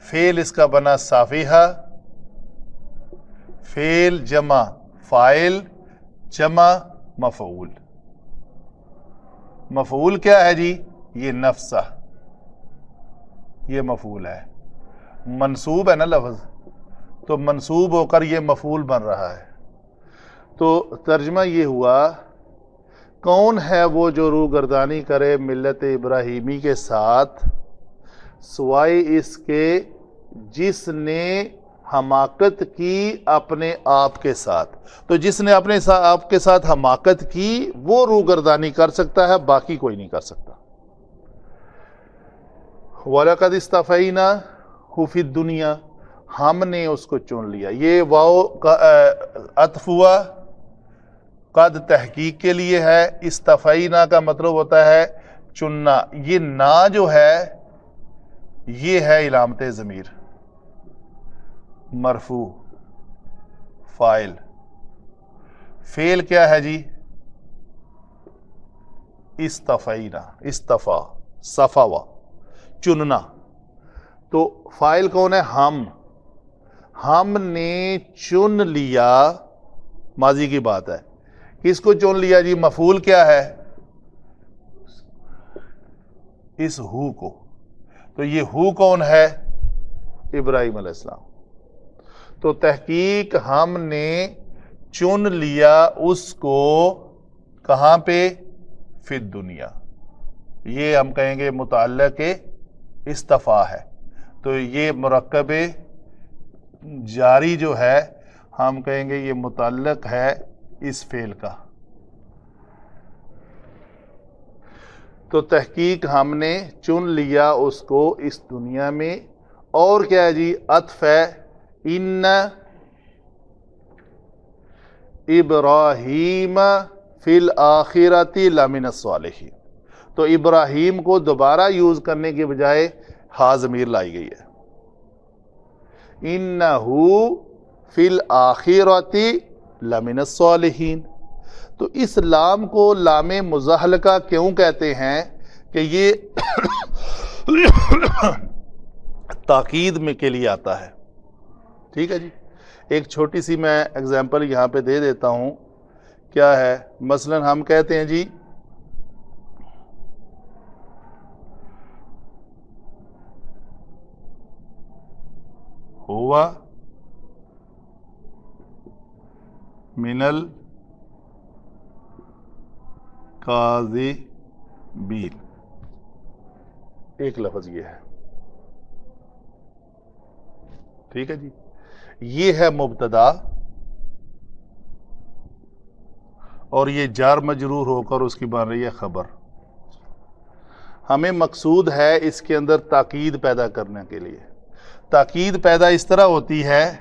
فیل اس کا بنا صافیہ فیل جمع فائل جمع مفعول۔ مفعول کیا ہے جی؟ یہ نفسہ، یہ مفول ہے۔ منصوب ہے نا لفظ؟ تو منصوب ہو کر یہ مفول بن رہا ہے۔ تو ترجمہ یہ ہوا کون ہے وہ جو رو گردانی کرے ملت ابراہیمی کے ساتھ؟ سوائے اس کے جس نے حماقت کی اپنے آپ کے ساتھ۔ تو جس نے اپنے آپ کے ساتھ حماقت کی، وہ روگردانی کر سکتا ہے، باقی کوئی نہیں کر سکتا۔ وَلَقَدْ اسْتَفَيْنَا حفی دنیا ہم نے اس کو چن لیا۔ یہ واؤ عطف ہوا۔ قد تحقیق کے لیے ہے استفینا کا مطلب ہوتا ہے چننا۔ یہ نا جو ہے، یہ ہے علامت ضمیر۔ مرفو فائل۔ فیل کیا ہے جی؟ استفینا استفا۔ صفا چننا۔ تو فائل کون ہے؟ ہم۔ ہم نے چن لیا۔ ماضی کی بات ہے۔ کس کو چن لیا جی مفول کیا ہے؟ اس ہو کو۔ تو یہ ہو کون ہے؟ ابراہیم علیہ السلام۔ تو تحقیق ہم نے چن لیا اس کو کہاں پہ؟ فی دنیا یہ ہم کہیں گے متعلق استفا ہے۔ تو یہ مرکب جاری جو ہے، ہم کہیں گے یہ متعلق ہے اس فیل کا۔ تو تحقیق ہم نے چن لیا اس کو اس دنیا میں۔ اور کیا ہے جی؟ اطف ہے۔ ان ابراہیم فی الآخرتی لمن الصالحین۔ تو ابراہیم کو دوبارہ یوز کرنے کے بجائے حاضمیر لائی گئی ہے۔ انہو فی الآخرتی لمن الصالحین۔ تو اس لام کو لام مزحلقہ کیوں کہتے ہیں کہ یہ تاکید میں کے لیے آتا ہے؟ ٹھیک ہے جی۔ ایک چھوٹی سی میں اگزامپل یہاں پہ دے دیتا ہوں۔ کیا ہے؟ مثلا ہم کہتے ہیں جی ہوا منل کازی ایک لفظ یہ ہے۔ ٹھیک ہے جی۔ یہ ہے مبتدا۔ اور یہ جار مجرور ہو کر اس کی بن رہی ہے خبر۔ ہمیں مقصود ہے اس کے اندر تاکید پیدا کرنے کے لیے۔ تاکید پیدا اس طرح ہوتی ہے،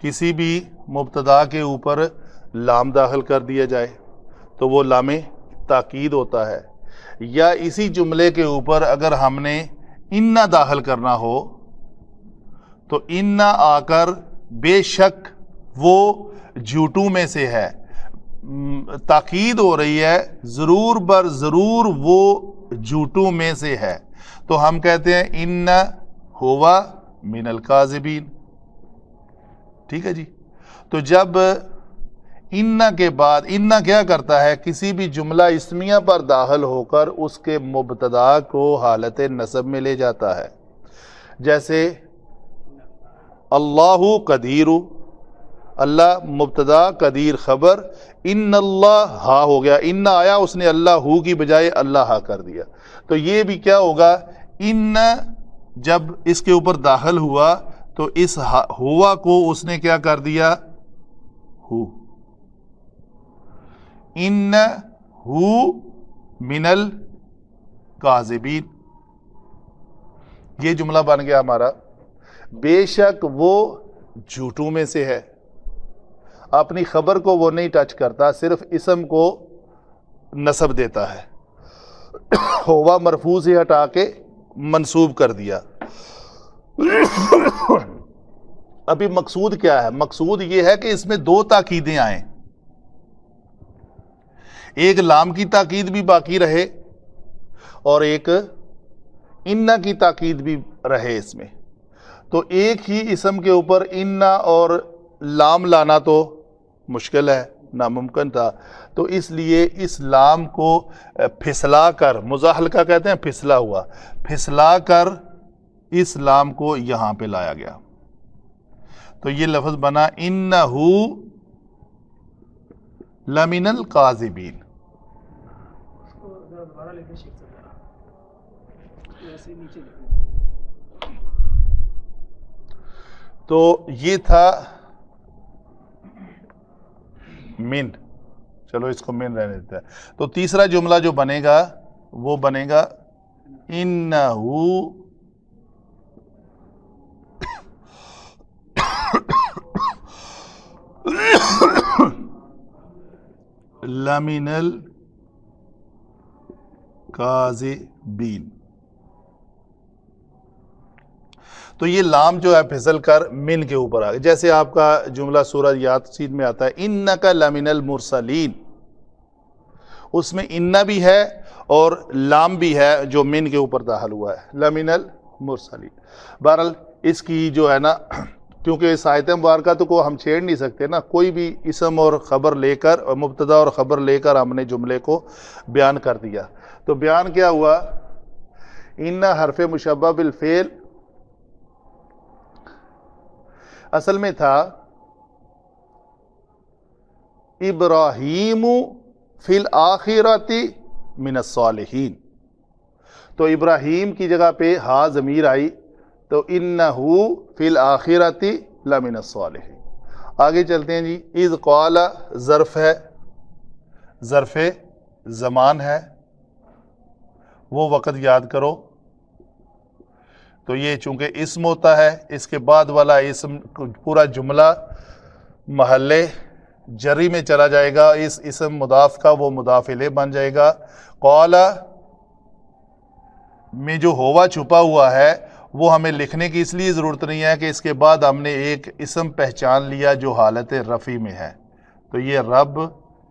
کسی بھی مبتدا کے اوپر لام داخل کر دیا جائے تو وہ لام تاکید ہوتا ہے۔ یا اسی جملے کے اوپر اگر ہم نے انا داخل کرنا ہو، تو انا آ کر بے شک وہ جھوٹوں میں سے ہے۔ تاکید ہو رہی ہے، ضرور بر ضرور وہ جھوٹوں میں سے ہے۔ تو ہم کہتے ہیں ان ہوا من القاذبین ٹھیک ہے جی؟ تو جب انا کے بعد، انا کیا کرتا ہے؟ کسی بھی جملہ اسمیہ پر داخل ہو کر اس کے مبتدا کو حالت نصب میں لے جاتا ہے۔ جیسے، اللہ قدیر، اللہ مبتدا قدیر خبر، ان اللہ ہا ہو گیا ان آیا، اس نے اللہ ہو کی بجائے اللہ ہا کر دیا۔ تو یہ بھی کیا ہوگا؟ ان جب اس کے اوپر داخل ہوا تو اس ہوا کو اس نے کیا کر دیا؟ ہو ان منل کازبین یہ جملہ بن گیا ہمارا. بے شک وہ جھوٹوں میں سے ہے. اپنی خبر کو وہ نہیں ٹچ کرتا، صرف اسم کو نصب دیتا ہے۔ ہوا مرفوظ ہی ہٹا کے منسوب کر دیا۔ ابھی مقصود کیا ہے؟ مقصود یہ ہے کہ اس میں دو تاکیدیں آئیں۔ ایک لام کی تاکید بھی باقی رہے اور ایک انا کی تاکید بھی رہے اس میں۔ تو ایک ہی اسم کے اوپر انا اور لام لانا تو مشکل ہے، ناممکن تھا۔ تو اس لیے اس لام کو پھسلا کر مزاحل کا کہتے ہیں، پھسلا ہوا۔ پھسلا کر اس لام کو یہاں پہ لایا گیا۔ تو یہ لفظ بنا ان لمن القاذبین۔ تو یہ تھا من۔ چلو اس کو من رہنے دیتا ہے تو تیسرا جملہ جو بنے گا وہ بنے گا ان لامینل کازبین تو یہ لام جو ہے پھسل کر من کے اوپر آ جیسے آپ کا جملہ سورہ یاسین میں آتا ہے ان کا المرسلین اس میں ان بھی ہے اور لام بھی ہے جو من کے اوپر داخل ہوا ہے۔ لامن المرسلین بہرحال اس کی جو ہے نا کیونکہ اس آیت مبارکہ تو کو ہم چھیڑ نہیں سکتے نا، کوئی بھی اسم اور خبر لے کر اور مبتدا اور خبر لے کر ہم نے جملے کو بیان کر دیا۔ تو بیان کیا ہوا؟ ان حرف مشبہ بالفعل اصل میں تھا، ابراہیم فی الآخرتی من الصالحین۔ تو ابراہیم کی جگہ پہ ہا ضمیر آئی۔ تو انہو فی الاخرتی لمن الصالحین۔ آگے چلتے ہیں جی از قال، ظرف ہے، ظرف زمان ہے، وہ وقت یاد کرو۔ تو یہ چونکہ اسم ہوتا ہے، اس کے بعد والا اسم پورا جملہ محلے جری میں چلا جائے گا، اس اسم مداف کا وہ مدافلے بن جائے گا۔ قال، میں جو ہوا چھپا ہوا ہے وہ ہمیں لکھنے کی اس لیے ضرورت نہیں ہے کہ اس کے بعد ہم نے ایک اسم پہچان لیا جو حالت رفی میں ہے۔ تو یہ رب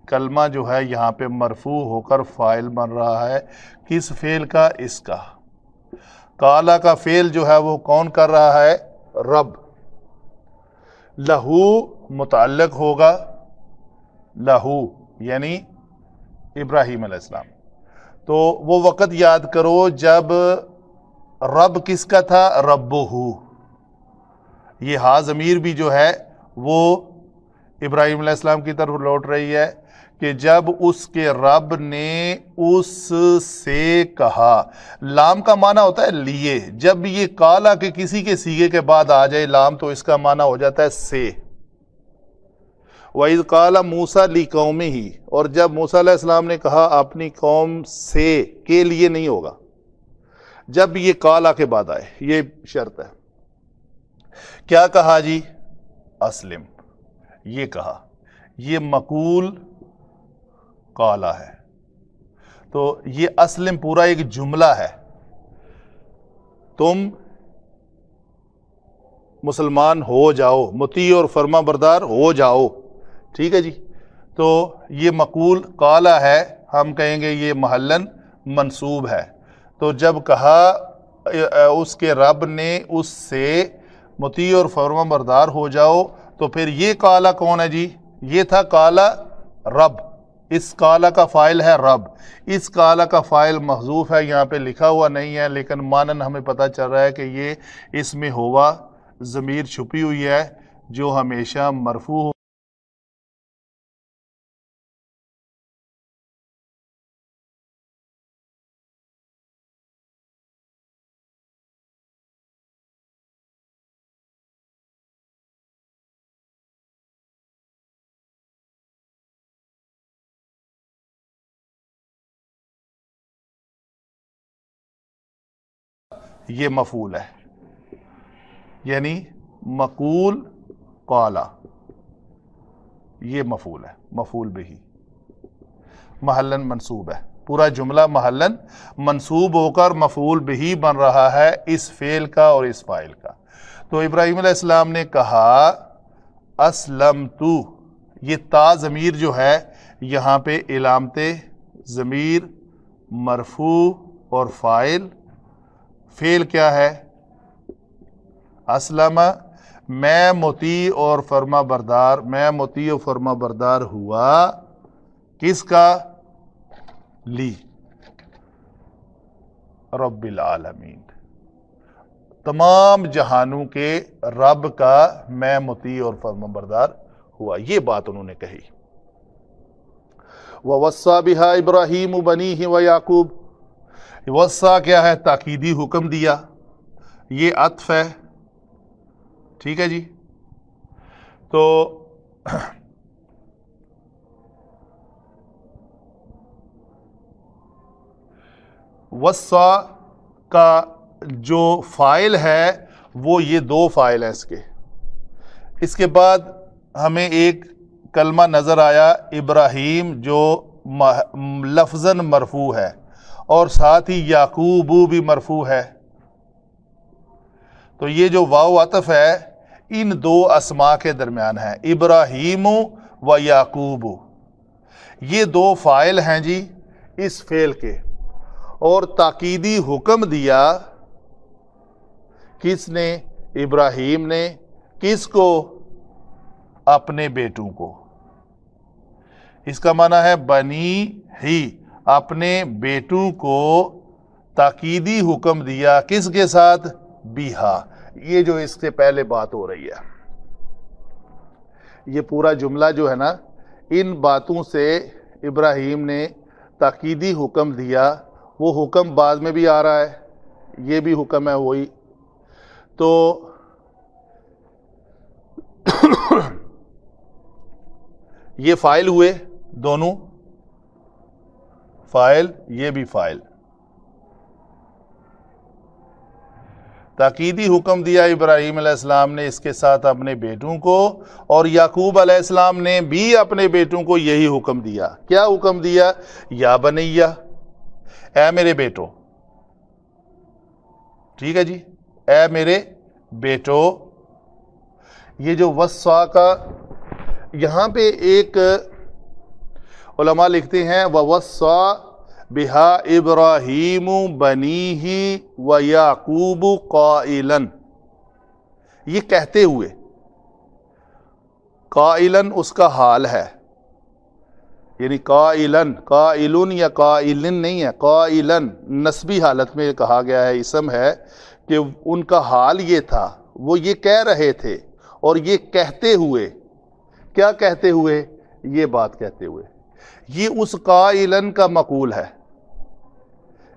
کلمہ جو ہے یہاں پہ مرفوع ہو کر فائل بن رہا ہے۔ کس فیل کا؟ اس کا۔ کالا کا فیل جو ہے وہ کون کر رہا ہے؟ رب۔ لہو متعلق ہوگا۔ لہو یعنی ابراہیم علیہ السلام۔ تو وہ وقت یاد کرو جب رب کس کا تھا؟ رب ہو یہ ہا ضمیر بھی جو ہے، وہ ابراہیم علیہ السلام کی طرف لوٹ رہی ہے کہ جب اس کے رب نے اس سے کہا، لام کا معنی ہوتا ہے لیے۔ جب یہ کالا کے کسی کے سیگے کے بعد آ جائے لام، تو اس کا معنی ہو جاتا ہے سے۔ وَإِذْ قَالَ مُوسَى لِقَوْمِهِ۔ اور جب موسیٰ علیہ السلام نے کہا، اپنی قوم سے، کے لیے نہیں ہوگا۔ جب یہ کالا کے بعد آئے، یہ شرط ہے۔ کیا کہا جی؟ اسلم۔ یہ کہا، یہ مقول کالا ہے۔ تو یہ اسلم پورا ایک جملہ ہے۔ تم مسلمان ہو جاؤ، متی اور فرما بردار ہو جاؤ۔ ٹھیک ہے جی۔ تو یہ مقول کالا ہے، ہم کہیں گے یہ محلن منصوب ہے۔ تو جب کہا اس کے رب نے اس سے متی اور فرما بردار ہو جاؤ، تو پھر یہ کالا کون ہے جی؟ یہ تھا کالا رب۔ اس کالا کا فائل ہے رب۔ اس کالا کا فائل محضوف ہے، یہاں پہ لکھا ہوا نہیں ہے، لیکن مانن ہمیں پتہ چل رہا ہے کہ یہ اس میں ہوا، ضمیر چھپی ہوئی ہے، جو ہمیشہ مرفوع یہ مفول ہے۔ یعنی مقول قالا۔ یہ مفول ہے مفول بھی محلن منصوب ہے۔ پورا جملہ محلن منصوب ہو کر مفول بھی بن رہا ہے اس فیل کا اور اس فائل کا۔ تو ابراہیم علیہ السلام نے کہا اسلم تو یہ تا ضمیر جو ہے، یہاں پہ علامت ضمیر، مرفوع اور فائل فیل کیا ہے؟ اسلم، میں موتی اور فرما بردار، میں موتی اور فرما بردار ہوا۔ کس کا؟ لی۔ رب العالمین۔ تمام جہانوں کے رب کا میں متی اور فرما بردار ہوا۔ یہ بات انہوں نے کہی۔ وہ وسا بہا ابراہیم بنی ہی و یعقوب وسا کیا ہے تاکیدی حکم دیا۔ یہ عطف ہے۔ ٹھیک ہے جی۔ تو وسا کا جو فائل ہے، وہ یہ دو فائل ہیں اس کے۔ اس کے بعد ہمیں ایک کلمہ نظر آیا، ابراہیم، جو لفظ مرفوع ہے۔ اور ساتھ ہی یعقوب بھی مرفوع ہے۔ تو یہ جو واؤ عطف ہے، ان دو اسما کے درمیان ہے ابراہیم و یعقوب یہ دو فائل ہیں جی اس فیل کے۔ اور تاکیدی حکم دیا، کس نے؟ ابراہیم نے۔ کس کو؟ اپنے بیٹوں کو۔ اس کا معنی ہے بنی ہی۔ اپنے بیٹوں کو تاکیدی حکم دیا کس کے ساتھ؟ بیہا۔ یہ جو اس سے پہلے بات ہو رہی ہے، یہ پورا جملہ جو ہے نا، ان باتوں سے ابراہیم نے تاکیدی حکم دیا۔ وہ حکم بعد میں بھی آ رہا ہے، یہ بھی حکم ہے وہی۔ تو یہ فائل ہوئے دونوں۔ فائل، یہ بھی فائل۔ تاکیدی حکم دیا ابراہیم علیہ السلام نے اس کے ساتھ اپنے بیٹوں کو، اور یعقوب علیہ السلام نے بھی اپنے بیٹوں کو یہی حکم دیا۔ کیا حکم دیا؟ یا بنیا اے میرے بیٹو۔ ٹھیک ہے جی؟ اے میرے بیٹو۔ یہ جو وسا کا، یہاں پہ ایک علماء لکھتے ہیں وسا بہا ابراہیم بنی ہی و یعقوب قائلن یہ کہتے ہوئے قائلن اس کا حال ہے۔ یعنی قائلن قائلن یا قائلن نہیں ہے قائلن نسبی حالت میں کہا گیا ہے، اسم ہے کہ ان کا حال یہ تھا۔ وہ یہ کہہ رہے تھے اور یہ کہتے ہوئے، کیا کہتے ہوئے؟ یہ بات کہتے ہوئے۔ یہ اس قائلن کا مقول ہے۔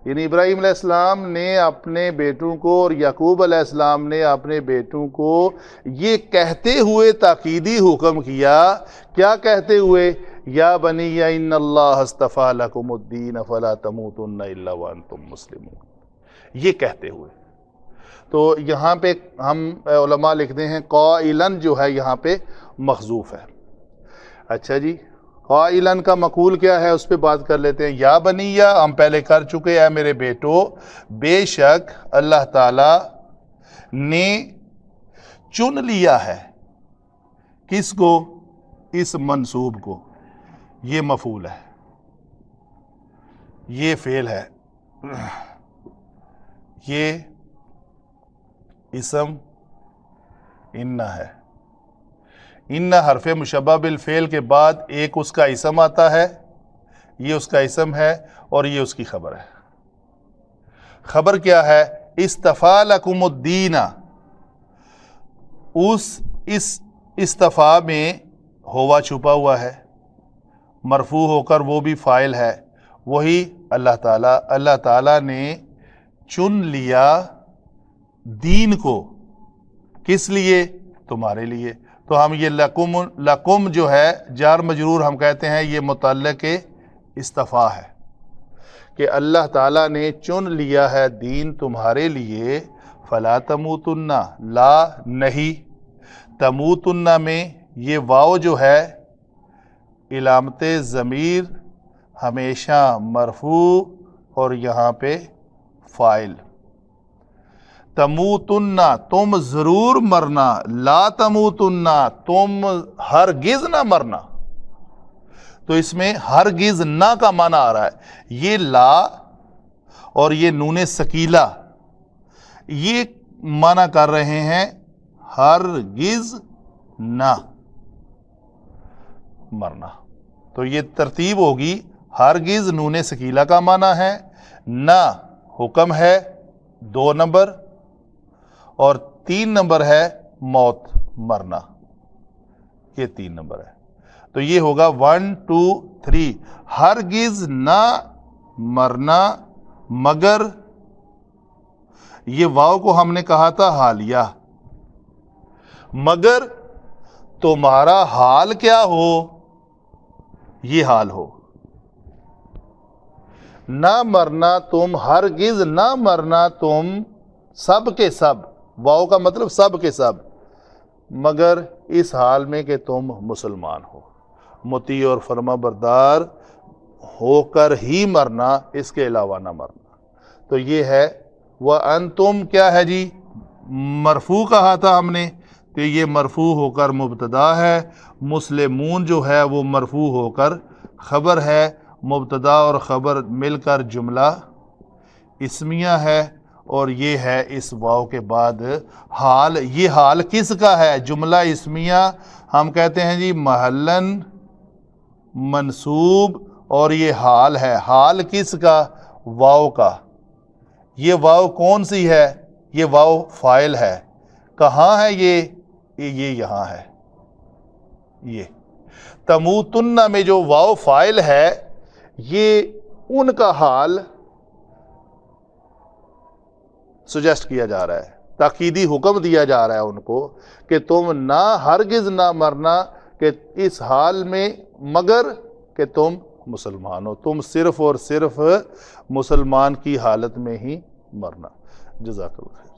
یعنی ابراہیم علیہ السلام نے اپنے بیٹوں کو اور یعقوب علیہ السلام نے اپنے بیٹوں کو یہ کہتے ہوئے تاکیدی حکم کیا۔ کیا کہتے ہوئے؟ یا بنی، یا ان اللہ استفا لکم الدین فلا تموتن الا وانتم مسلمون۔ یہ کہتے ہوئے۔ تو یہاں پہ ہم علماء لکھتے ہیں قائلن جو ہے یہاں پہ مخزوف ہے۔ اچھا جی۔ قائلن کا مقول کیا ہے، اس پہ بات کر لیتے ہیں۔ یا بنی، یا ہم پہلے کر چکے ہیں میرے بیٹو۔ بے شک اللہ تعالی نے چن لیا ہے۔ کس کو؟ اس منصوب کو۔ یہ مفول ہے۔ یہ فیل ہے۔ یہ اسم انہ ہے۔ ان حرف مشبہ بالفعل کے بعد ایک اس کا اسم آتا ہے، یہ اس کا اسم ہے اور یہ اس کی خبر ہے۔ خبر کیا ہے؟ استفا لکم الدین۔ اس اس استفا میں ہوا چھپا ہوا ہے۔ مرفوع ہو کر وہ بھی فائل ہے۔ وہی اللہ تعالیٰ اللہ تعالیٰ نے چن لیا دین کو۔ کس لیے؟ تمہارے لیے۔ تو ہم یہ لکم لکم جو ہے، جار مجرور ہم کہتے ہیں، یہ متعلق استفاع ہے کہ اللہ تعالیٰ نے چن لیا ہے دین تمہارے لیے، فلا تموتن، لا نہیں۔ تموتن میں یہ واؤ جو ہے، علامت ضمیر، ہمیشہ مرفوع اور یہاں پہ فائل۔ تموتن تم ضرور مرنا، لا تموتن تم ہرگز نہ مرنا۔ تو اس میں ہرگز نہ کا معنی آ رہا ہے۔ یہ لا اور یہ نون سکیلا یہ معنی کر رہے ہیں ہرگز نہ مرنا۔ تو یہ ترتیب ہوگی، ہرگز نون سکیلا کا معنی ہے، نہ حکم ہے، دو نمبر۔ اور تین نمبر ہے موت مرنا۔ یہ تین نمبر ہے۔ تو یہ ہوگا ون، ٹو، تھری۔ ہرگز نہ مرنا، مگر یہ واؤ کو ہم نے کہا تھا، حالیہ۔ مگر تمہارا حال کیا ہو؟ یہ حال ہو۔ نہ مرنا تم، ہرگز نہ مرنا تم، سب کے سب۔ واؤ کا مطلب سب کے سب۔ مگر اس حال میں کہ تم مسلمان ہو۔ متی اور فرما بردار ہو کر ہی مرنا، اس کے علاوہ نہ مرنا۔ تو یہ ہے وہ ان تم کیا ہے جی؟ مرفو کہا تھا ہم نے کہ یہ مرفو ہو کر مبتدا ہے۔ مسلمون جو ہے وہ مرفو ہو کر خبر ہے۔ مبتدا اور خبر مل کر جملہ اسمیہ ہے۔ اور یہ ہے اس واؤ کے بعد حال، یہ حال کس کا ہے؟ جملہ اسمیہ، ہم کہتے ہیں جی محلن، منصوب، اور یہ حال ہے۔ حال کس کا؟ واؤ کا۔ یہ واؤ کون سی ہے؟ یہ واؤ فائل ہے۔ کہاں ہے یہ؟ یہ یہاں ہے۔ یہ۔ تموتن میں جو واؤ فائل ہے، یہ ان کا حال سجیسٹ کیا جا رہا ہے۔ تاکیدی حکم دیا جا رہا ہے ان کو کہ تم نہ ہرگز نہ مرنا کہ اس حال میں، مگر کہ تم مسلمان ہو۔ تم صرف اور صرف مسلمان کی حالت میں ہی مرنا۔ جزاک اللہ